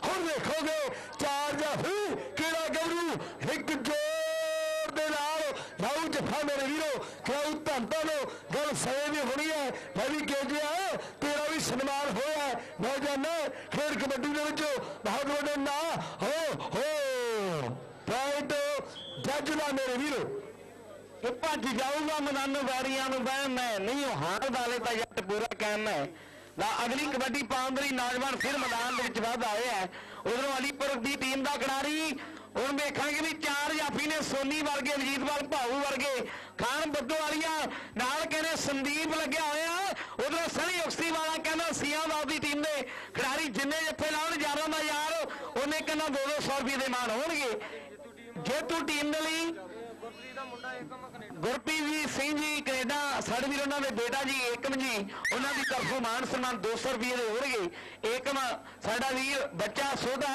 ਹੁਣ ਵੇਖੋਗੇ ਚਾਰ ਜਾਫੀ ਕਿਹੜਾ ਗੱਭਰੂ ਇੱਕ ਜੋਰ ਦੇ ਨਾਲ ਲਾਊ ਜੱਫਾ ਮੇਰੇ ਵੀਰੋ। ਕਿਉਂ ਧੰਨ ਧੰਨ ਗੱਲ ਸਵੇ ਦੀ ਹੋਣੀ ਹੈ, ਮੈਂ ਵੀ ਕਹਿ ਗਿਆ, ਤੇਰਾ ਵੀ ਸਨਮਾਨ ਹੋਇਆ ਹੈ। ਨੌਜਵਾਨ ਮੇਰੇ ਵੀਰੋ ਕਿ ਭੱਜ ਜਾਊਗਾ ਮਨਨ ਵੈਰੀਆਂ ਨੂੰ, ਬਹਿ ਮੈਂ ਨਹੀਂ ਹਾਰ ਵਾਲੇ ਤਾਂ ਜੱਟ ਪੂਰਾ ਕਾਇਮ ਹੈ। ਲਾ ਅਗਲੀ ਕਬੱਡੀ ਪਾਉਣ ਲਈ ਨੌਜਵਾਨ ਫਿਰ ਮੈਦਾਨ ਦੇ ਵਿੱਚ ਵੱਧ ਆਏ ਹੈ। ਉਧਰੋਂ ਅਲੀਪੁਰ ਦੀ ਟੀਮ ਦਾ ਖਿਡਾਰੀ, ਹੁਣ ਵੇਖਾਂਗੇ ਵੀ ਚਾਰ ਜਾਫੀ ਨੇ ਸੋਨੀ ਵਰਗੇ ਵਜੀਦਵਾਲ ਭਾਊ ਵਰਗੇ, ਖਾਨ ਬੱਦੋ ਵਾਲੀਆਂ, ਨਾਲ ਕਹਿੰਦੇ ਸੰਦੀਪ ਲੱਗਿਆ ਹੋਇਆ ਉਧਰੋਂ ਸਣੀ ਉਕਸੀ ਵਾਲਾ ਕਹਿੰਦਾ ਸੀਆਂਵਾਲ ਦੀ ਟੀਮ ਦੇ ਖਿਡਾਰੀ ਜਿੰਨੇ ਜੱਫੇ ਲਾਉਣ ਯਾਰਾਂ ਦਾ ਯਾਰ, ਉਹਨੇ ਕਹਿੰਦਾ 2-200 ਰੁਪਏ ਦੇ ਮਾਣ ਹੋਣਗੇ। ਜੇਤੂ ਟੀਮ ਦੇ ਲਈ ਗੁਰਪ੍ਰੀਤ ਸਿੰਘ ਜੀ, ਕੈਨੇਡਾ, ਸਾਡੇ ਵੀਰ ਉਹਨਾਂ ਦੇ ਬੇਟਾ ਜੀ, ਏਕਮ ਜੀ, ਉਹਨਾਂ ਦੀ ਤਰਫੋਂ ਮਾਨ ਸਨਮਾਨ 200 ਰੁਪਏ ਦੇ ਹੋਣਗੇ ਏਕਮ, ਸਾਡਾ ਵੀਰ, ਬੱਚਾ ਛੋਟਾ,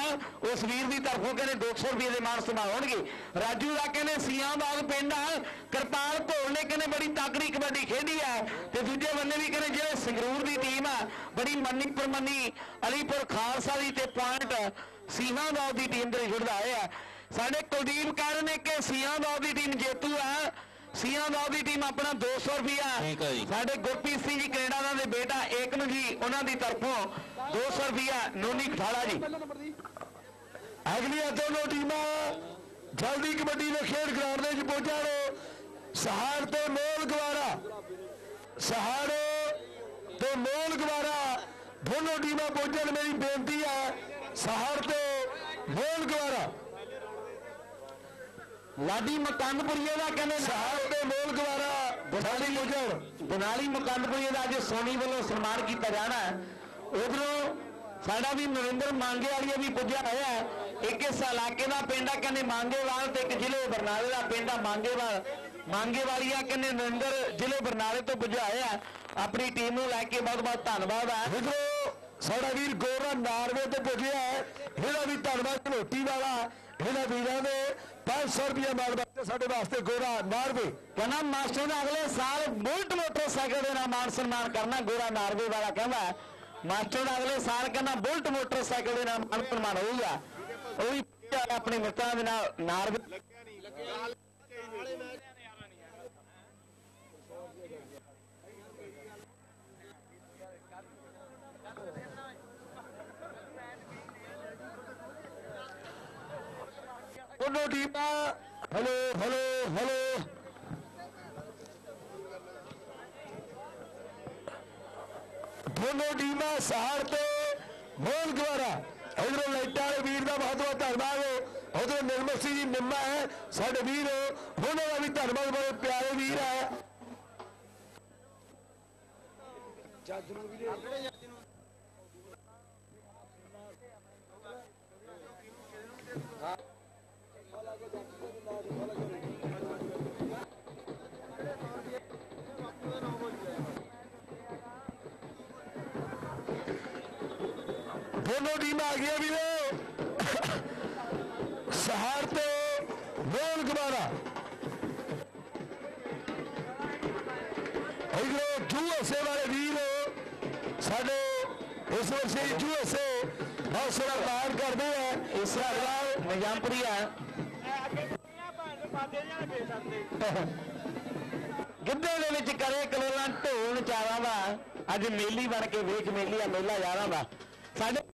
ਉਸ ਵੀਰ ਦੀ ਤਰਫੋਂ ਕਹਿੰਦੇ 200 ਰੁਪਏ ਦੇ ਮਾਨ ਸਨਮਾਨ ਹੋਣਗੇ। ਰਾਜੂ ਦਾ ਕਹਿੰਦੇ ਸੀਆਂ ਬਾਗ ਪਿੰਡ ਆ, ਕਿਰਪਾਲ ਭੋਲ ਨੇ ਕਹਿੰਦੇ ਬੜੀ ਤਾਕੜੀ ਕਬੱਡੀ ਖੇਡੀ ਹੈ ਤੇ ਦੂਜੇ ਬੰਨੇ ਵੀ ਕਹਿੰਦੇ ਜਿਹੜੇ ਸੰਗਰੂਰ ਦੀ ਟੀਮ ਆ, ਬੜੀ ਮੰਨੀ ਪਰਮੰਨੀ ਅਲੀਪੁਰ ਖਾਲਸਾ ਦੀ ਤੇ ਪੁਆਇੰਟ ਸੀਹਾਂ ਬਾਗ ਦੀ ਟੀਮ ਦੇ ਜੁੜਦਾ ਹੋਇਆ ਸਾਡੇ ਕੁਲਦੀਪ ਕਾਰਨ ਨੇ ਕਿ ਸੀਆਂ ਬਾਗ ਦੀ ਟੀਮ ਜੇਤੂ ਹੈ ਸੀਆਂ ਦਾ ਦੀ ਟੀਮ ਆਪਣਾ 200 ਰੁਪਿਆ। ਸਾਡੇ ਗੁਰਪ੍ਰੀਤ ਸਿੰਘ ਜੀ ਕੈਨੇਡਾ ਦਾ ਦੇ ਬੇਟਾ ਏਕਮ ਜੀ ਉਹਨਾਂ ਦੀ ਤਰਫੋਂ 200 ਰੁਪਿਆ ਨੋਨੀ ਖਠਾਲਾ ਜੀ। ਅਗਲੀਆਂ ਦੋਨੋਂ ਟੀਮਾਂ ਜਲਦੀ ਕਬੱਡੀ ਦੇ ਖੇਡ ਗਰਾਊਂਡ ਦੇ ਵਿੱਚ ਪਹੁੰਚਣ ਸਹਾਰ ਤੇ ਮੋਲ ਗਵਾਰਾ। ਸਹਾਰ ਤੇ ਮੋਲ ਗਵਾਰਾ ਦੋਨੋਂ ਟੀਮਾਂ ਪਹੁੰਚਣ ਮੇਰੀ ਬੇਨਤੀ ਹੈ ਸਹਾਰ ਤੇ ਮੋਲ ਗਵਾਰਾ। ਲਾਡੀ ਮਕੰਦਪੁਰੀਏ ਦਾ ਕਹਿੰਦੇ ਸਹਾਰ ਤੇ ਮੋਲ ਗਵਾਰਾ ਸਾਡੀ ਪਹੁੰਚਣ ਬਨਾਲੀ ਮਕੰਦਪੁਰੀਏ ਦਾ ਅੱਜ ਸੋਨੀ ਵੱਲੋਂ ਸਨਮਾਨ ਕੀਤਾ ਜਾਣਾ ਉਧਰੋਂ ਸਾਡਾ ਵੀ ਨਰਿੰਦਰ ਮੰਗੇ ਵਾਲੀਆ ਵੀ ਪੁੱਜਿਆ ਹੋਇਆ ਇੱਕ ਇਸ ਇਲਾਕੇ ਦਾ ਪਿੰਡ ਆ ਕਹਿੰਦੇ ਮੰਗੇਵਾਲ ਤੇ ਇੱਕ ਜ਼ਿਲ੍ਹੇ ਬਰਨਾਲੇ ਦਾ ਪਿੰਡ ਆ ਮੰਗੇਵਾਲ। ਮੰਗੇਵਾਲੀਆ ਕਹਿੰਦੇ ਨਰਿੰਦਰ ਜ਼ਿਲ੍ਹੇ ਬਰਨਾਲੇ ਤੋਂ ਪੁੱਜਿਆ ਹੋਇਆ। ਆਪਣੀ ਟੀਮ ਨੂੰ ਲੈ ਕੇ ਬਹੁਤ ਬਹੁਤ ਧੰਨਵਾਦ ਹੈ। ਦੇਖੋ ਸਾਡਾ ਵੀਰ ਗੋਰਾ ਨਾਰਵੇ ਤੋਂ ਪੁੱਜਿਆ ਹੈ। ਇਹਦਾ ਵੀ ਧੰਨਵਾਦ ਝਲੋਟੀ ਵਾਲਾ। ਇਹਨਾਂ ਵੀਰਾਂ ਨੇ 500 ਰੁਪਏ ਮਾਲ ਵਾਸਤੇ ਸਾਡੇ ਵਾਸਤੇ ਗੋਰਾ ਨਾਰਵੇ। ਕਹਿੰਦਾ, ਮਾਸਟਰ ਨੇ ਅਗਲੇ ਸਾਲ ਬੁਲਟ ਮੋਟਰਸਾਈਕਲ ਦੇ ਨਾਲ ਮਾਨ ਸਨਮਾਨ ਕਰਨਾ, ਗੋਰਾ ਨਾਰਵੇ ਵਾਲਾ ਕਹਿੰਦਾ। ਮਾਸਟਰ ਦਾ ਅਗਲੇ ਸਾਲ ਕਹਿੰਦਾ ਬੁਲਟ ਮੋਟਰਸਾਈਕਲ ਦੇ ਨਾਲ ਮਾਨ ਸਨਮਾਨ ਹੋਊਗਾ। ਉਹ ਵੀ ਆਪਣੇ ਮਿੱਤਰਾਂ ਦੇ ਨਾਲ ਨਾਰਵੇ ਦੋਨੋਂ ਟੀਮਾਂ ਹਲੋ ਹਲੋ ਹਲੋ। ਦੋਨੋਂ ਟੀਮਾਂ ਸਹਾਰ ਤੇ ਮੋਲ ਦੁਆਰਾ ਇਧਰੋਂ ਲਾਈਟਾਂ ਵਾਲੇ ਵੀਰ ਦਾ ਬਹੁਤ ਬਹੁਤ ਧੰਨਵਾਦ ਉਧਰ ਨਿਰਮਲ ਸਿੰਘ ਜੀ ਨਿੰਮਾ ਹੈ, ਸਾਡੇ ਵੀਰ। ਉਹਨਾਂ ਦਾ ਵੀ ਧੰਨਵਾਦ, ਬੜੇ ਪਿਆਰੇ ਵੀਰ ਹੈ। ਦੋਨੋਂ ਟੀਮਾਂ ਆ ਗਈਆਂ ਵੀਰੋ। ਸਹਾਰ ਤੇ ਮੋਲ ਗਵਾਰਾ। ਇਧਰੋਂ ਜੂਐਸਏ ਵਾਲੇ ਵੀਰ। ਸਾਡੇ ਇਸ ਵਰਸੇ ਜੂਐਸਏ ਬਹੁਤ ਸਾਰਾ ਮਾਣ ਕਰਦੇ ਆ। ਇਸ ਨਾਲ ਨਿਜ਼ਾਮਪੁਰੀਆ। ਗਿੱਧੇ ਦੇ ਵਿੱਚ ਕਰੇ ਕਲੋਲਾਂ ਢੋਲ ਚਾਰਾਂ ਦਾ ਅੱਜ ਮੇਲੀ ਬਣ ਕੇ ਵੇਖ ਮੇਲੀ ਆ ਮੇਲਾ ਯਾਰਾਂ ਦਾ ਸਾਡੇ